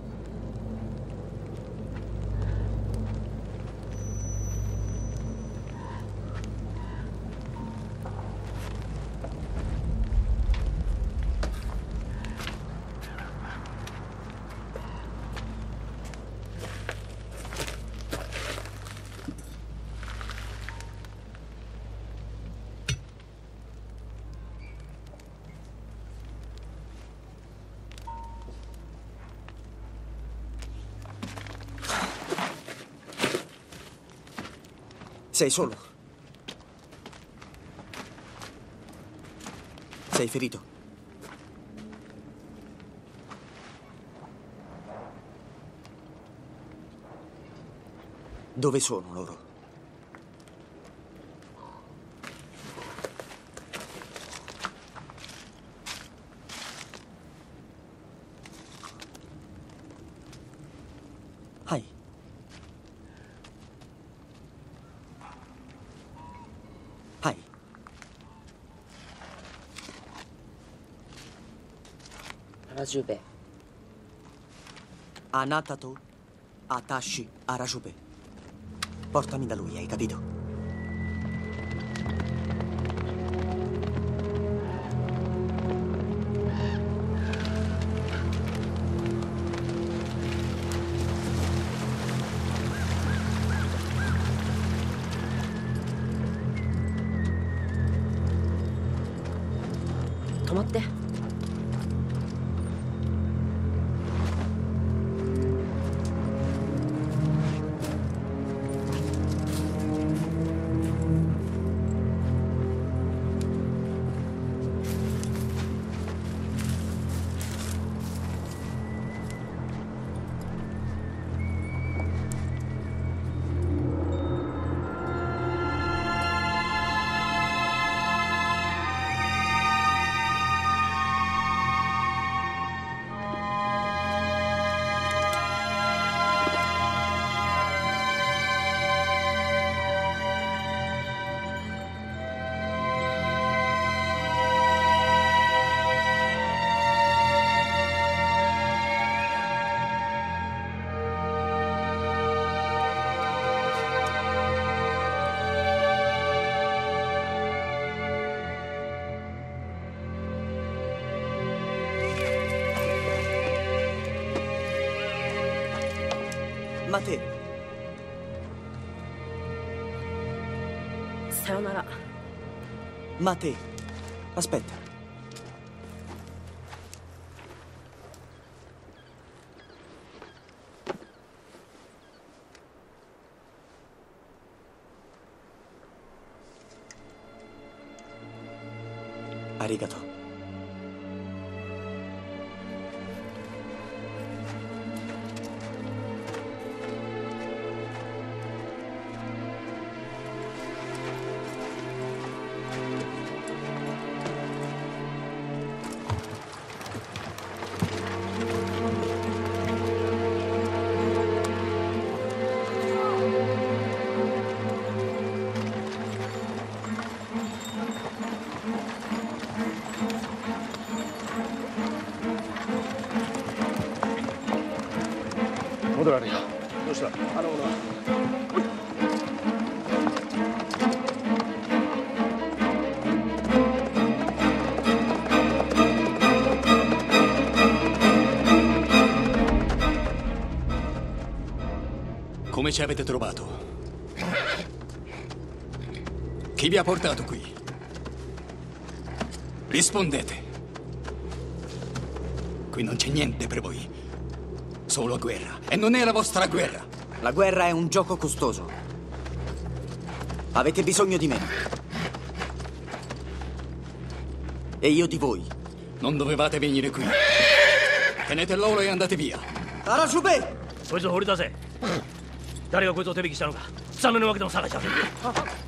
[SPEAKER 1] Sei solo? Sei ferito? Dove sono loro? Hai,
[SPEAKER 15] Arajube.
[SPEAKER 1] Anatato Atashi Arajube. Portami da lui, hai capito? Ma
[SPEAKER 8] 戻られよどうしたあの者は「
[SPEAKER 7] Come ci avete trovato? Chi vi ha portato qui? Rispondete. Qui non c'è niente per voi. Solo guerra. E non è la vostra guerra.
[SPEAKER 1] La guerra è un gioco costoso. Avete bisogno di me. E io di voi.
[SPEAKER 7] Non dovevate venire qui. Tenete l'oro e andate via.
[SPEAKER 1] Arajube!
[SPEAKER 8] こいつを掘り出せ誰がこいつを手引きしたのか草の根分けでも探し出せ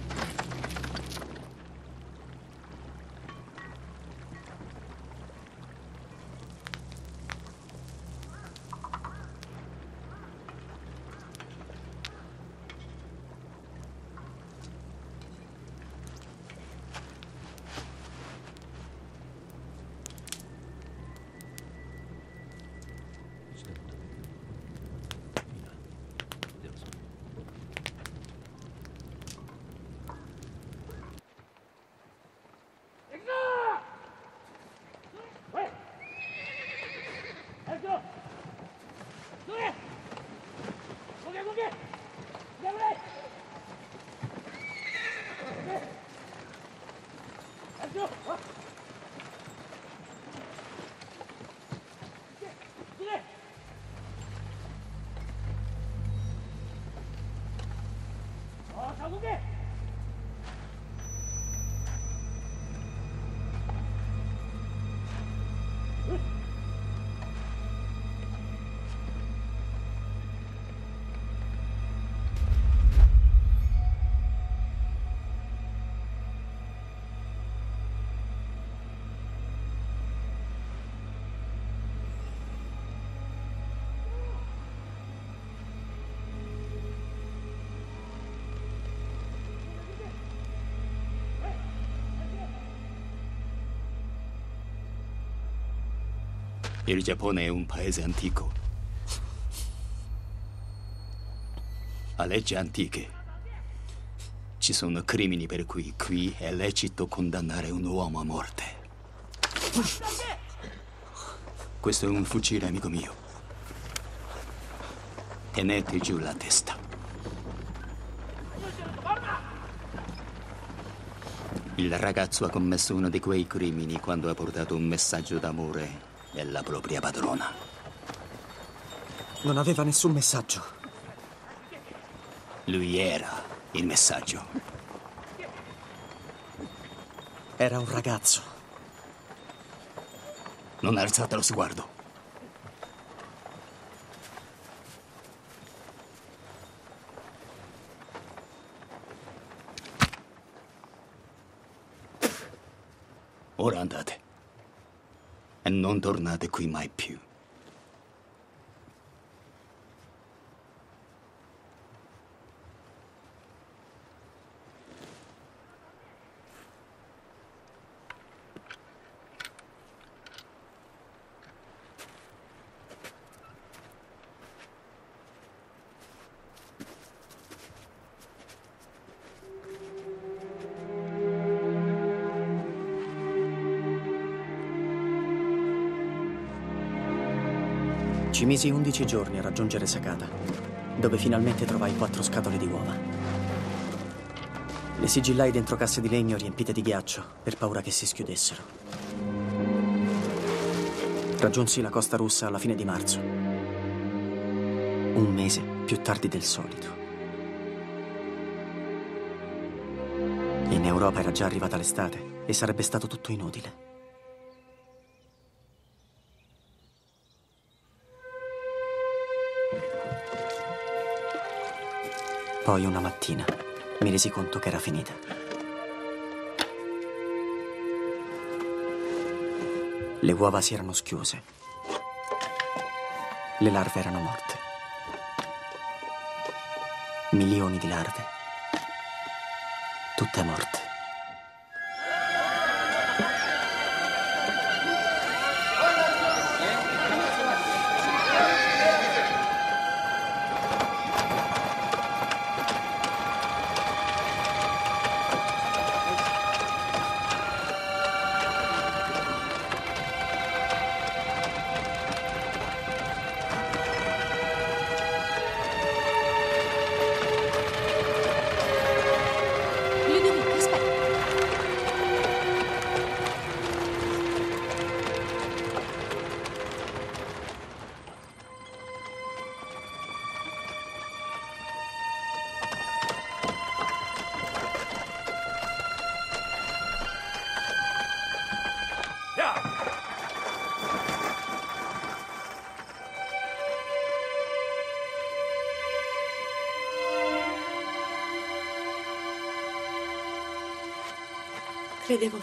[SPEAKER 7] Il Giappone è un paese antico. A leggi antiche ci sono crimini per cui qui è lecito condannare un uomo a morte. Questo è un fucile, amico mio. Tenete giù la testa. Il ragazzo ha commesso uno di quei crimini quando ha portato un messaggio d'amore della propria padrona.
[SPEAKER 1] Non aveva nessun messaggio.
[SPEAKER 7] Lui era il messaggio.
[SPEAKER 1] Era un ragazzo.
[SPEAKER 7] Non alzate lo sguardo. Ora andate. E non tornate qui mai più.
[SPEAKER 1] Misi 11 giorni a raggiungere Sakata, dove finalmente trovai quattro scatole di uova. Le sigillai dentro casse di legno riempite di ghiaccio per paura che si schiudessero. Raggiunsi la costa russa alla fine di marzo, un mese più tardi del solito. In Europa era già arrivata l'estate e sarebbe stato tutto inutile. Poi una mattina mi resi conto che era finita. Le uova si erano schiuse. Le larve erano morte. Milioni di larve.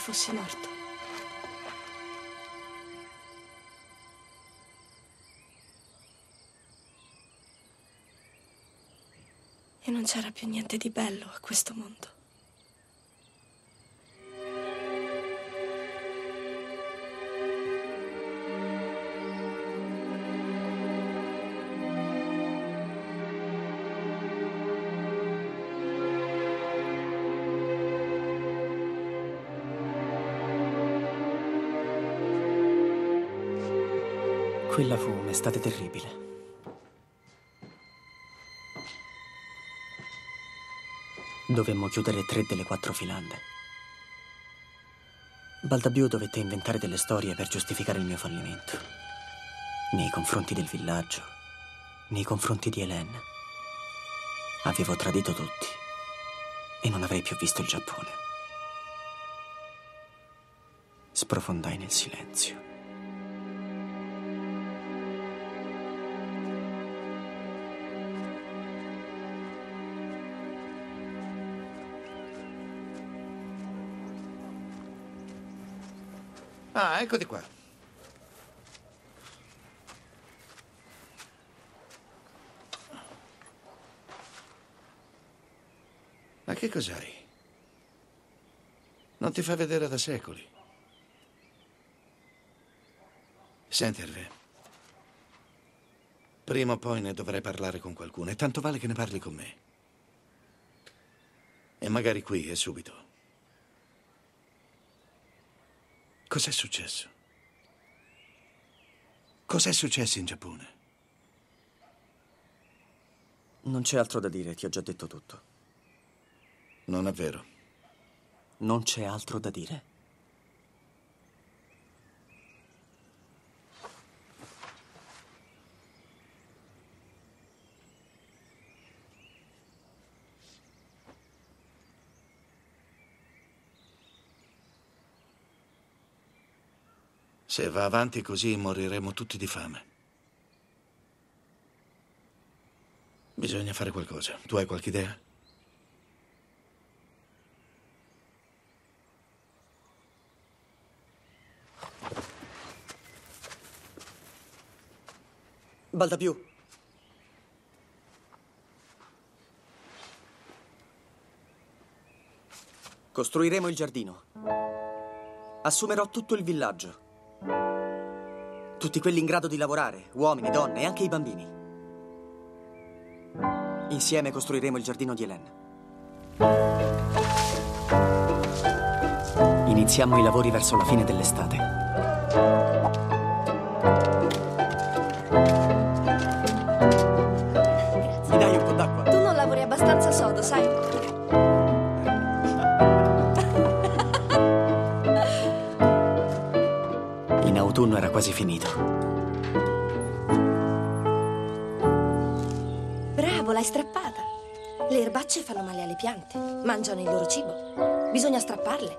[SPEAKER 2] Fossi morto. E non c'era più niente di bello a questo mondo.
[SPEAKER 1] Quella fu un'estate terribile. Dovemmo chiudere tre delle quattro filande. Baldabiù dovette inventare delle storie per giustificare il mio fallimento. Nei confronti del villaggio, nei confronti di Hélène. Avevo tradito tutti e non avrei più visto il Giappone. Sprofondai nel silenzio.
[SPEAKER 6] Eccoti qua. Ma che cos'hai? Non ti fa vedere da secoli. Senti, Hervé. Prima o poi ne dovrei parlare con qualcuno e tanto vale che ne parli con me. E magari qui e subito. Cos'è successo? Cos'è successo in Giappone?
[SPEAKER 1] Non c'è altro da dire, ti ho già detto tutto.
[SPEAKER 6] Non è vero.
[SPEAKER 1] Non c'è altro da dire.
[SPEAKER 6] Se va avanti così moriremo tutti di fame. Bisogna fare qualcosa. Tu hai qualche idea?
[SPEAKER 1] Balda più. Costruiremo il giardino. Assumerò tutto il villaggio. Tutti quelli in grado di lavorare, uomini, donne e anche i bambini. Insieme costruiremo il giardino di Hélène. Iniziamo i lavori verso la fine dell'estate. In autunno era quasi finito.
[SPEAKER 2] Bravo, l'hai strappata. Le erbacce fanno male alle piante. Mangiano il loro cibo. Bisogna strapparle.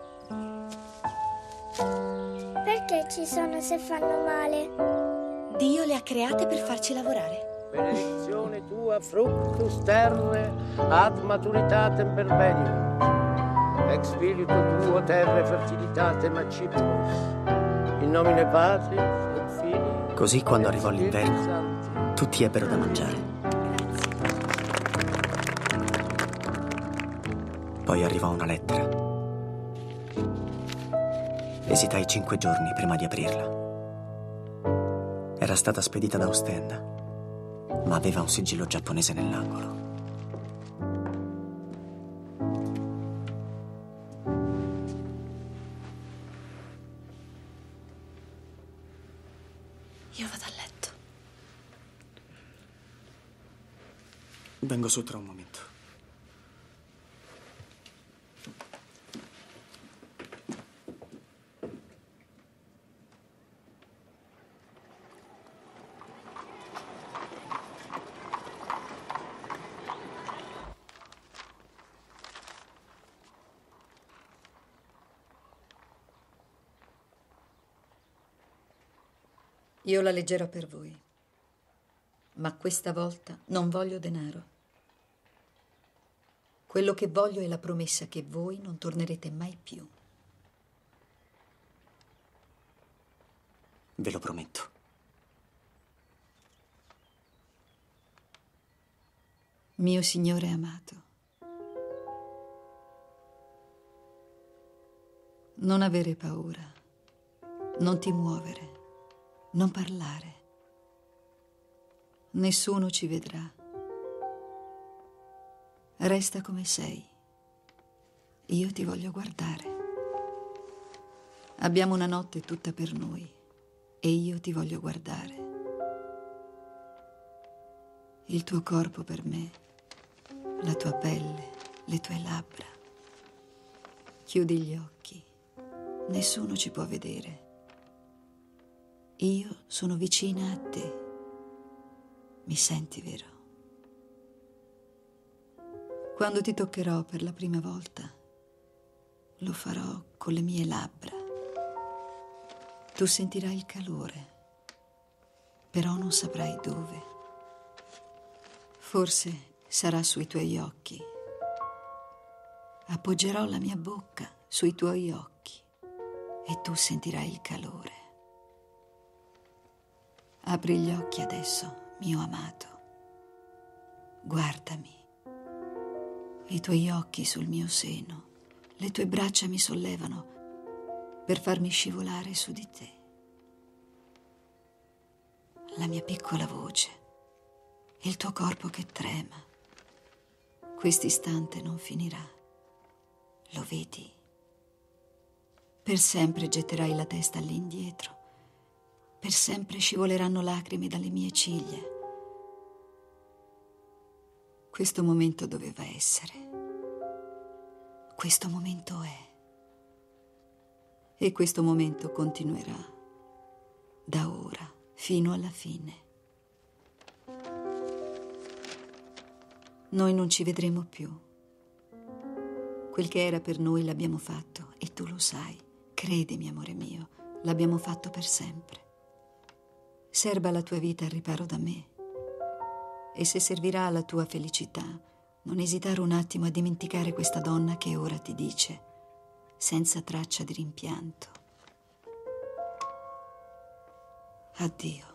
[SPEAKER 15] Perché ci sono se fanno male?
[SPEAKER 2] Dio le ha create per farci lavorare.
[SPEAKER 11] Benedizione tua, fructus terre, ad maturitatem pervenium. Ex spiritu tuo terre fertilitatem accipimus.
[SPEAKER 1] Così quando arrivò l'inverno, tutti ebbero da mangiare. Poi arrivò una lettera. Esitai cinque giorni prima di aprirla. Era stata spedita da Ostenda, ma aveva un sigillo giapponese nell'angolo. Su tra un momento.
[SPEAKER 13] Io la leggerò per voi, ma questa volta non voglio denaro. Quello che voglio è la promessa che voi non tornerete mai più.
[SPEAKER 1] Ve lo prometto.
[SPEAKER 13] Mio Signore amato, non avere paura, non ti muovere, non parlare. Nessuno ci vedrà. Resta come sei. Io ti voglio guardare. Abbiamo una notte tutta per noi e io ti voglio guardare. Il tuo corpo per me, la tua pelle, le tue labbra. Chiudi gli occhi. Nessuno ci può vedere. Io sono vicina a te. Mi senti, vero? Quando ti toccherò per la prima volta, lo farò con le mie labbra. Tu sentirai il calore, però non saprai dove. Forse sarà sui tuoi occhi. Appoggerò la mia bocca sui tuoi occhi e tu sentirai il calore. Apri gli occhi adesso, mio amato. Guardami. I tuoi occhi sul mio seno, le tue braccia mi sollevano per farmi scivolare su di te. la mia piccola voce, il tuo corpo che trema. Quest'istante non finirà. Lo vedi? Per sempre getterai la testa all'indietro. Per sempre scivoleranno lacrime dalle mie ciglia. Questo momento doveva essere. Questo momento è. E questo momento continuerà da ora fino alla fine. Noi non ci vedremo più. Quel che era per noi l'abbiamo fatto e tu lo sai. Credimi, amore mio, l'abbiamo fatto per sempre. Serba la tua vita al riparo da me. E se servirà alla tua felicità, non esitare un attimo a dimenticare questa donna che ora ti dice, senza traccia di rimpianto. Addio.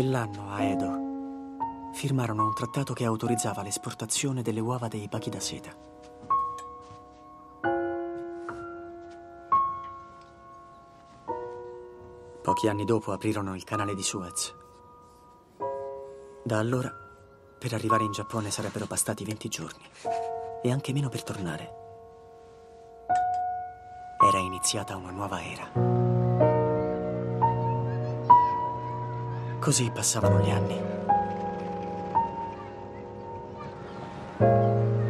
[SPEAKER 1] Quell'anno a Edo firmarono un trattato che autorizzava l'esportazione delle uova dei bachi da seta. Pochi anni dopo aprirono il canale di Suez. Da allora, per arrivare in Giappone sarebbero bastati 20 giorni e anche meno per tornare. Era iniziata una nuova era. Così passavano gli anni.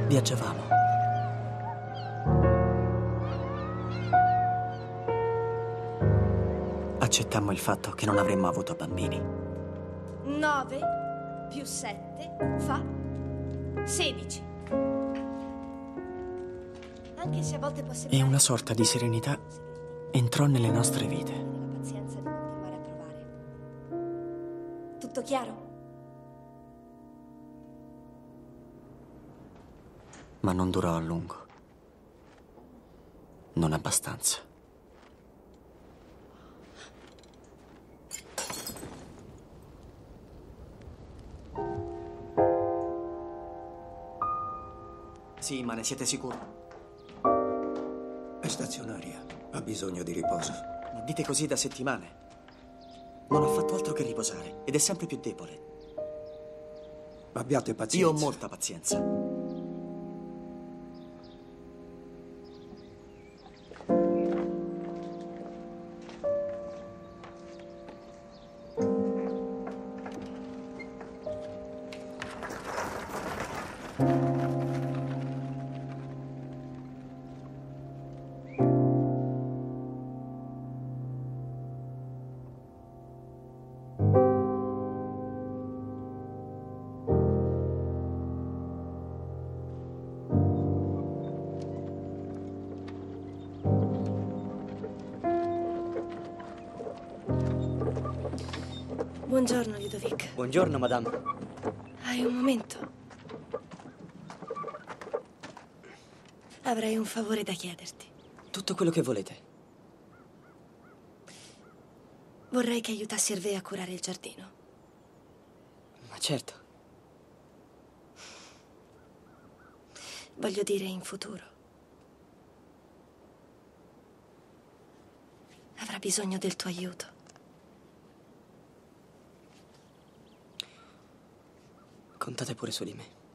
[SPEAKER 1] Viaggiavamo. Accettammo il fatto che non avremmo avuto bambini.
[SPEAKER 2] 9 più 7 fa 16. Anche se a volte può
[SPEAKER 1] E una sorta di serenità entrò nelle nostre vite.
[SPEAKER 2] Chiaro?
[SPEAKER 1] Ma non durò a lungo. Non abbastanza. Sì, ma ne siete sicuri?
[SPEAKER 5] È stazionaria. Ha bisogno di riposo.
[SPEAKER 1] Ma dite così da settimane. Non ha fatto altro che riposare ed è sempre più debole.
[SPEAKER 5] Abbiate pazienza.
[SPEAKER 1] Io ho molta pazienza.
[SPEAKER 2] Buongiorno, Ludovic.
[SPEAKER 1] Buongiorno, madame.
[SPEAKER 2] Hai un momento? Avrei un favore da chiederti.
[SPEAKER 1] Tutto quello che volete.
[SPEAKER 2] Vorrei che aiutassi Hervé a curare il giardino.
[SPEAKER 1] Ma certo.
[SPEAKER 2] Voglio dire in futuro. Avrà bisogno del tuo aiuto.
[SPEAKER 1] Contate pure su di me.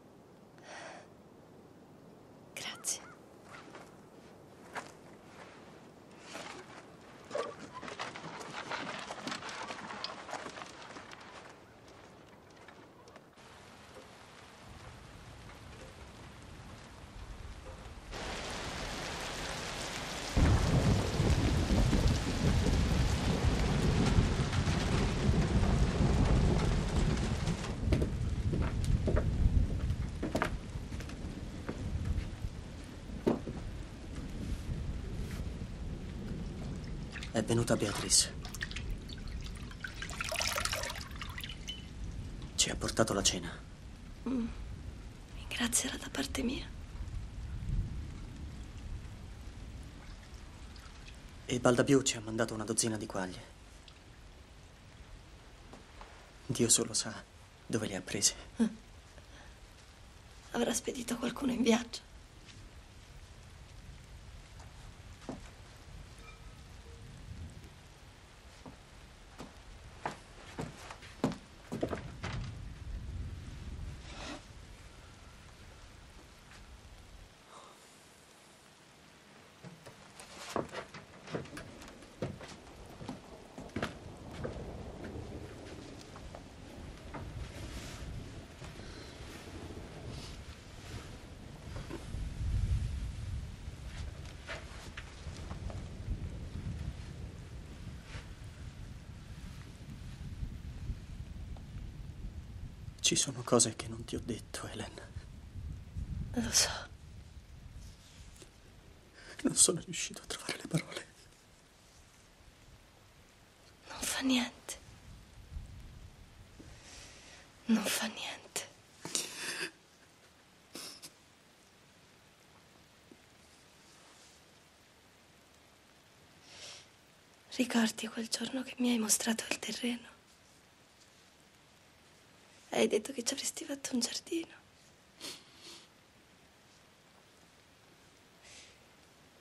[SPEAKER 1] Venuta Beatrice. Ci ha portato la cena.
[SPEAKER 2] Mm. Ringraziala da parte mia.
[SPEAKER 1] E Baldabiu ci ha mandato una dozzina di quaglie. Dio solo sa dove le ha prese.
[SPEAKER 2] Avrà spedito qualcuno in viaggio.
[SPEAKER 1] Ci sono cose che non ti ho detto, Helen.
[SPEAKER 2] Lo so.
[SPEAKER 1] Non sono riuscito a trovare le parole.
[SPEAKER 2] Non fa niente. Non fa niente. Ricordi quel giorno che mi hai mostrato il terreno? Hai detto che ci avresti fatto un giardino.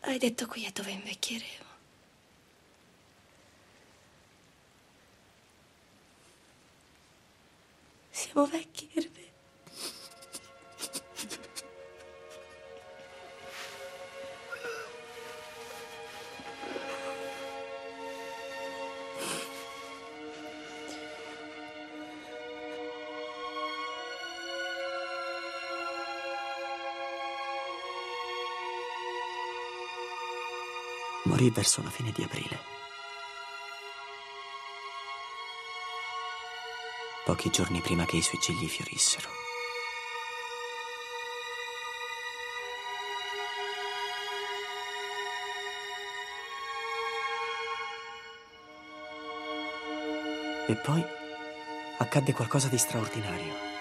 [SPEAKER 2] Hai detto qui è dove invecchieremo. Siamo vecchi,
[SPEAKER 1] Morì verso la fine di aprile. Pochi giorni prima che i suoi cigli fiorissero. E poi accadde qualcosa di straordinario.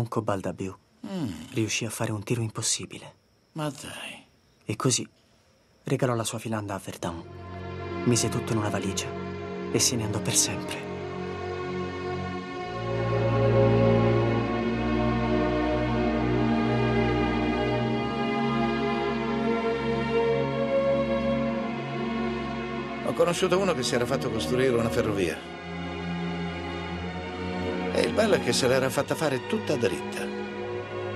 [SPEAKER 1] Monco Baldabiu
[SPEAKER 6] Mm,
[SPEAKER 1] riuscì a fare un tiro impossibile
[SPEAKER 6] ma dai.
[SPEAKER 1] e così regalò la sua filanda a Verdun. Mise tutto in una valigia e se ne andò per sempre.
[SPEAKER 6] Ho conosciuto uno che si era fatto costruire una ferrovia. Il bello è che se l'era fatta fare tutta dritta,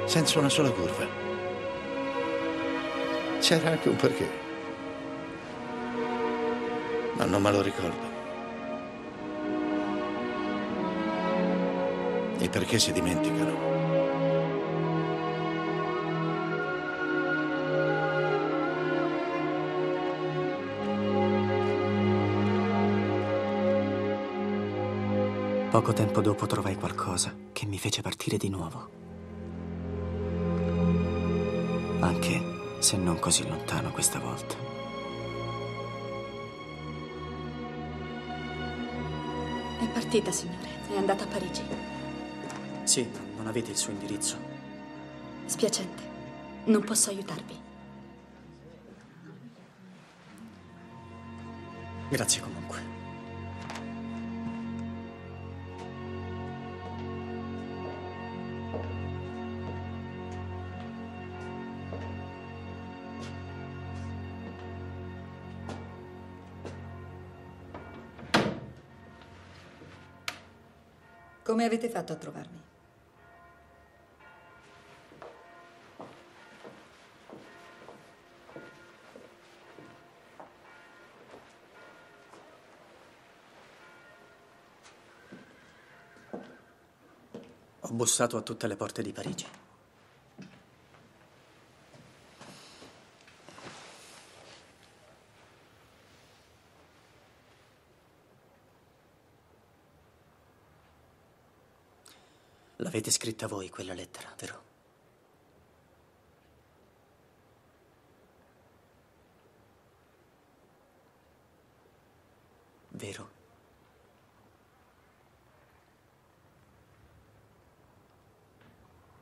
[SPEAKER 6] senza una sola curva. C'era anche un perché. Ma non me lo ricordo. I perché si dimenticano.
[SPEAKER 1] Poco tempo dopo trovai qualcosa che mi fece partire di nuovo. Anche se non così lontano questa volta.
[SPEAKER 12] È partita, signore. È andata a Parigi.
[SPEAKER 1] Sì, non avete il suo indirizzo.
[SPEAKER 12] Spiacente. Non posso aiutarvi.
[SPEAKER 1] Grazie comunque.
[SPEAKER 13] Come avete fatto a trovarmi?
[SPEAKER 1] Ho bussato a tutte le porte di Parigi. L'avete scritta voi quella lettera, vero? Vero?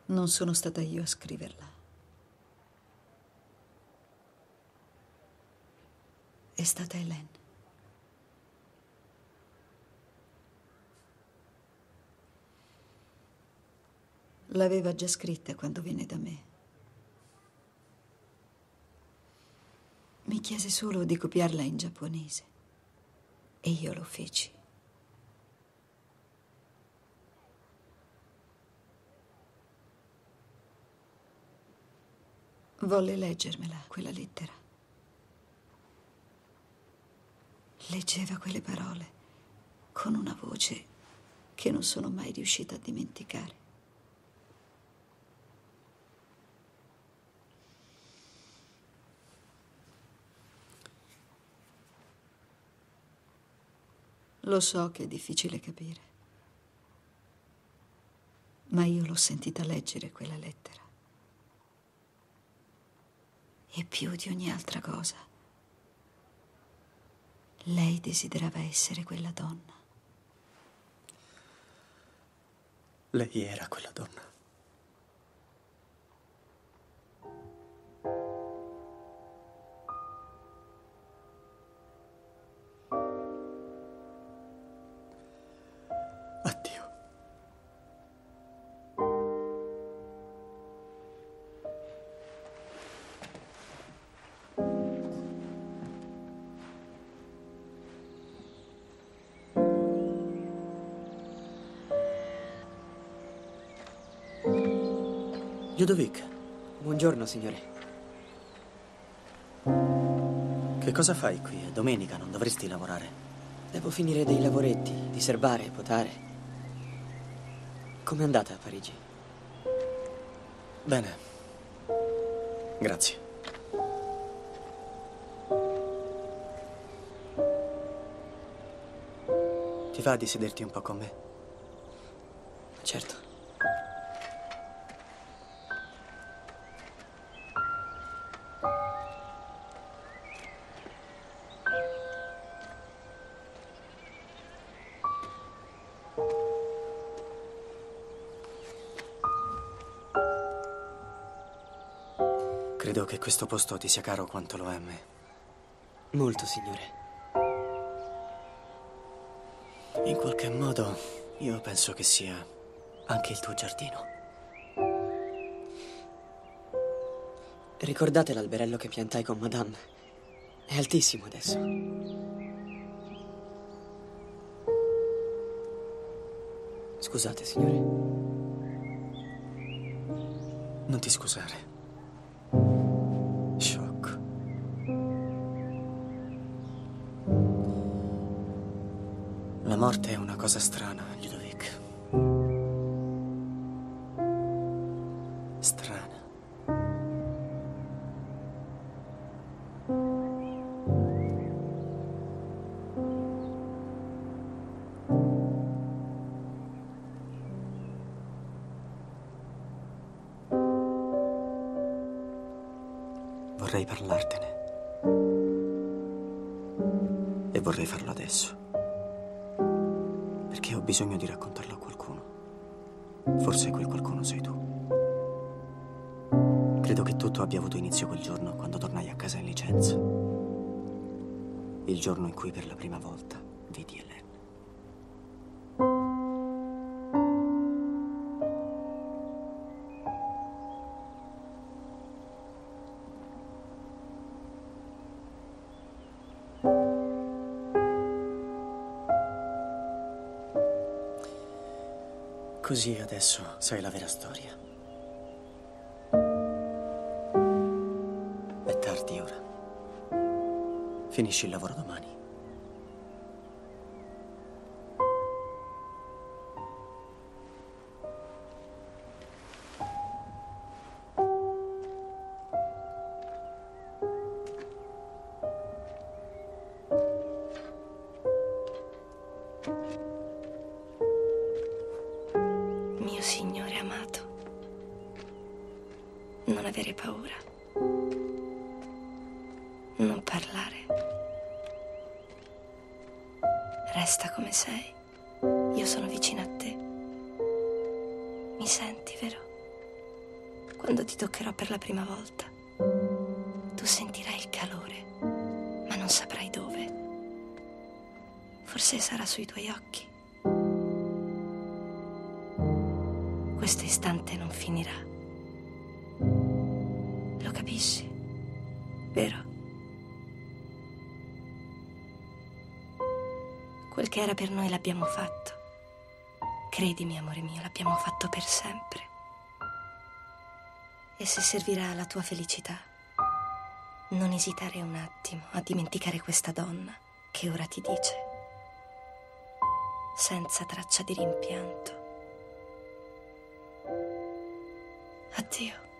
[SPEAKER 13] Non sono stata io a scriverla. È stata Hélène. L'aveva già scritta quando venne da me. Mi chiese solo di copiarla in giapponese e io lo feci. Volle leggermela, quella lettera. Leggeva quelle parole con una voce che non sono mai riuscita a dimenticare. Lo so che è difficile capire, ma io l'ho sentita leggere quella lettera. E più di ogni altra cosa, lei desiderava essere quella donna.
[SPEAKER 1] Lei era quella donna. Ludovic,
[SPEAKER 16] Buongiorno, signore.
[SPEAKER 1] che cosa fai qui? È domenica, non dovresti lavorare.
[SPEAKER 16] Devo finire dei lavoretti, diserbare, potare. Com'è andata a Parigi?
[SPEAKER 1] Bene. Grazie. Ti va di sederti un po' con me?
[SPEAKER 16] Certo.
[SPEAKER 1] Credo che questo posto ti sia caro quanto lo è a me.
[SPEAKER 16] Molto, signore.
[SPEAKER 1] In qualche modo, io penso che sia anche il tuo giardino.
[SPEAKER 16] Ricordate l'alberello che piantai con Madame? È altissimo adesso. Scusate, signore.
[SPEAKER 1] Non ti scusare. Così adesso sai la vera storia. È tardi ora. Finisci il lavoro domani.
[SPEAKER 2] se servirà alla tua felicità, non esitare un attimo a dimenticare questa donna che ora ti dice, senza traccia di rimpianto. Addio.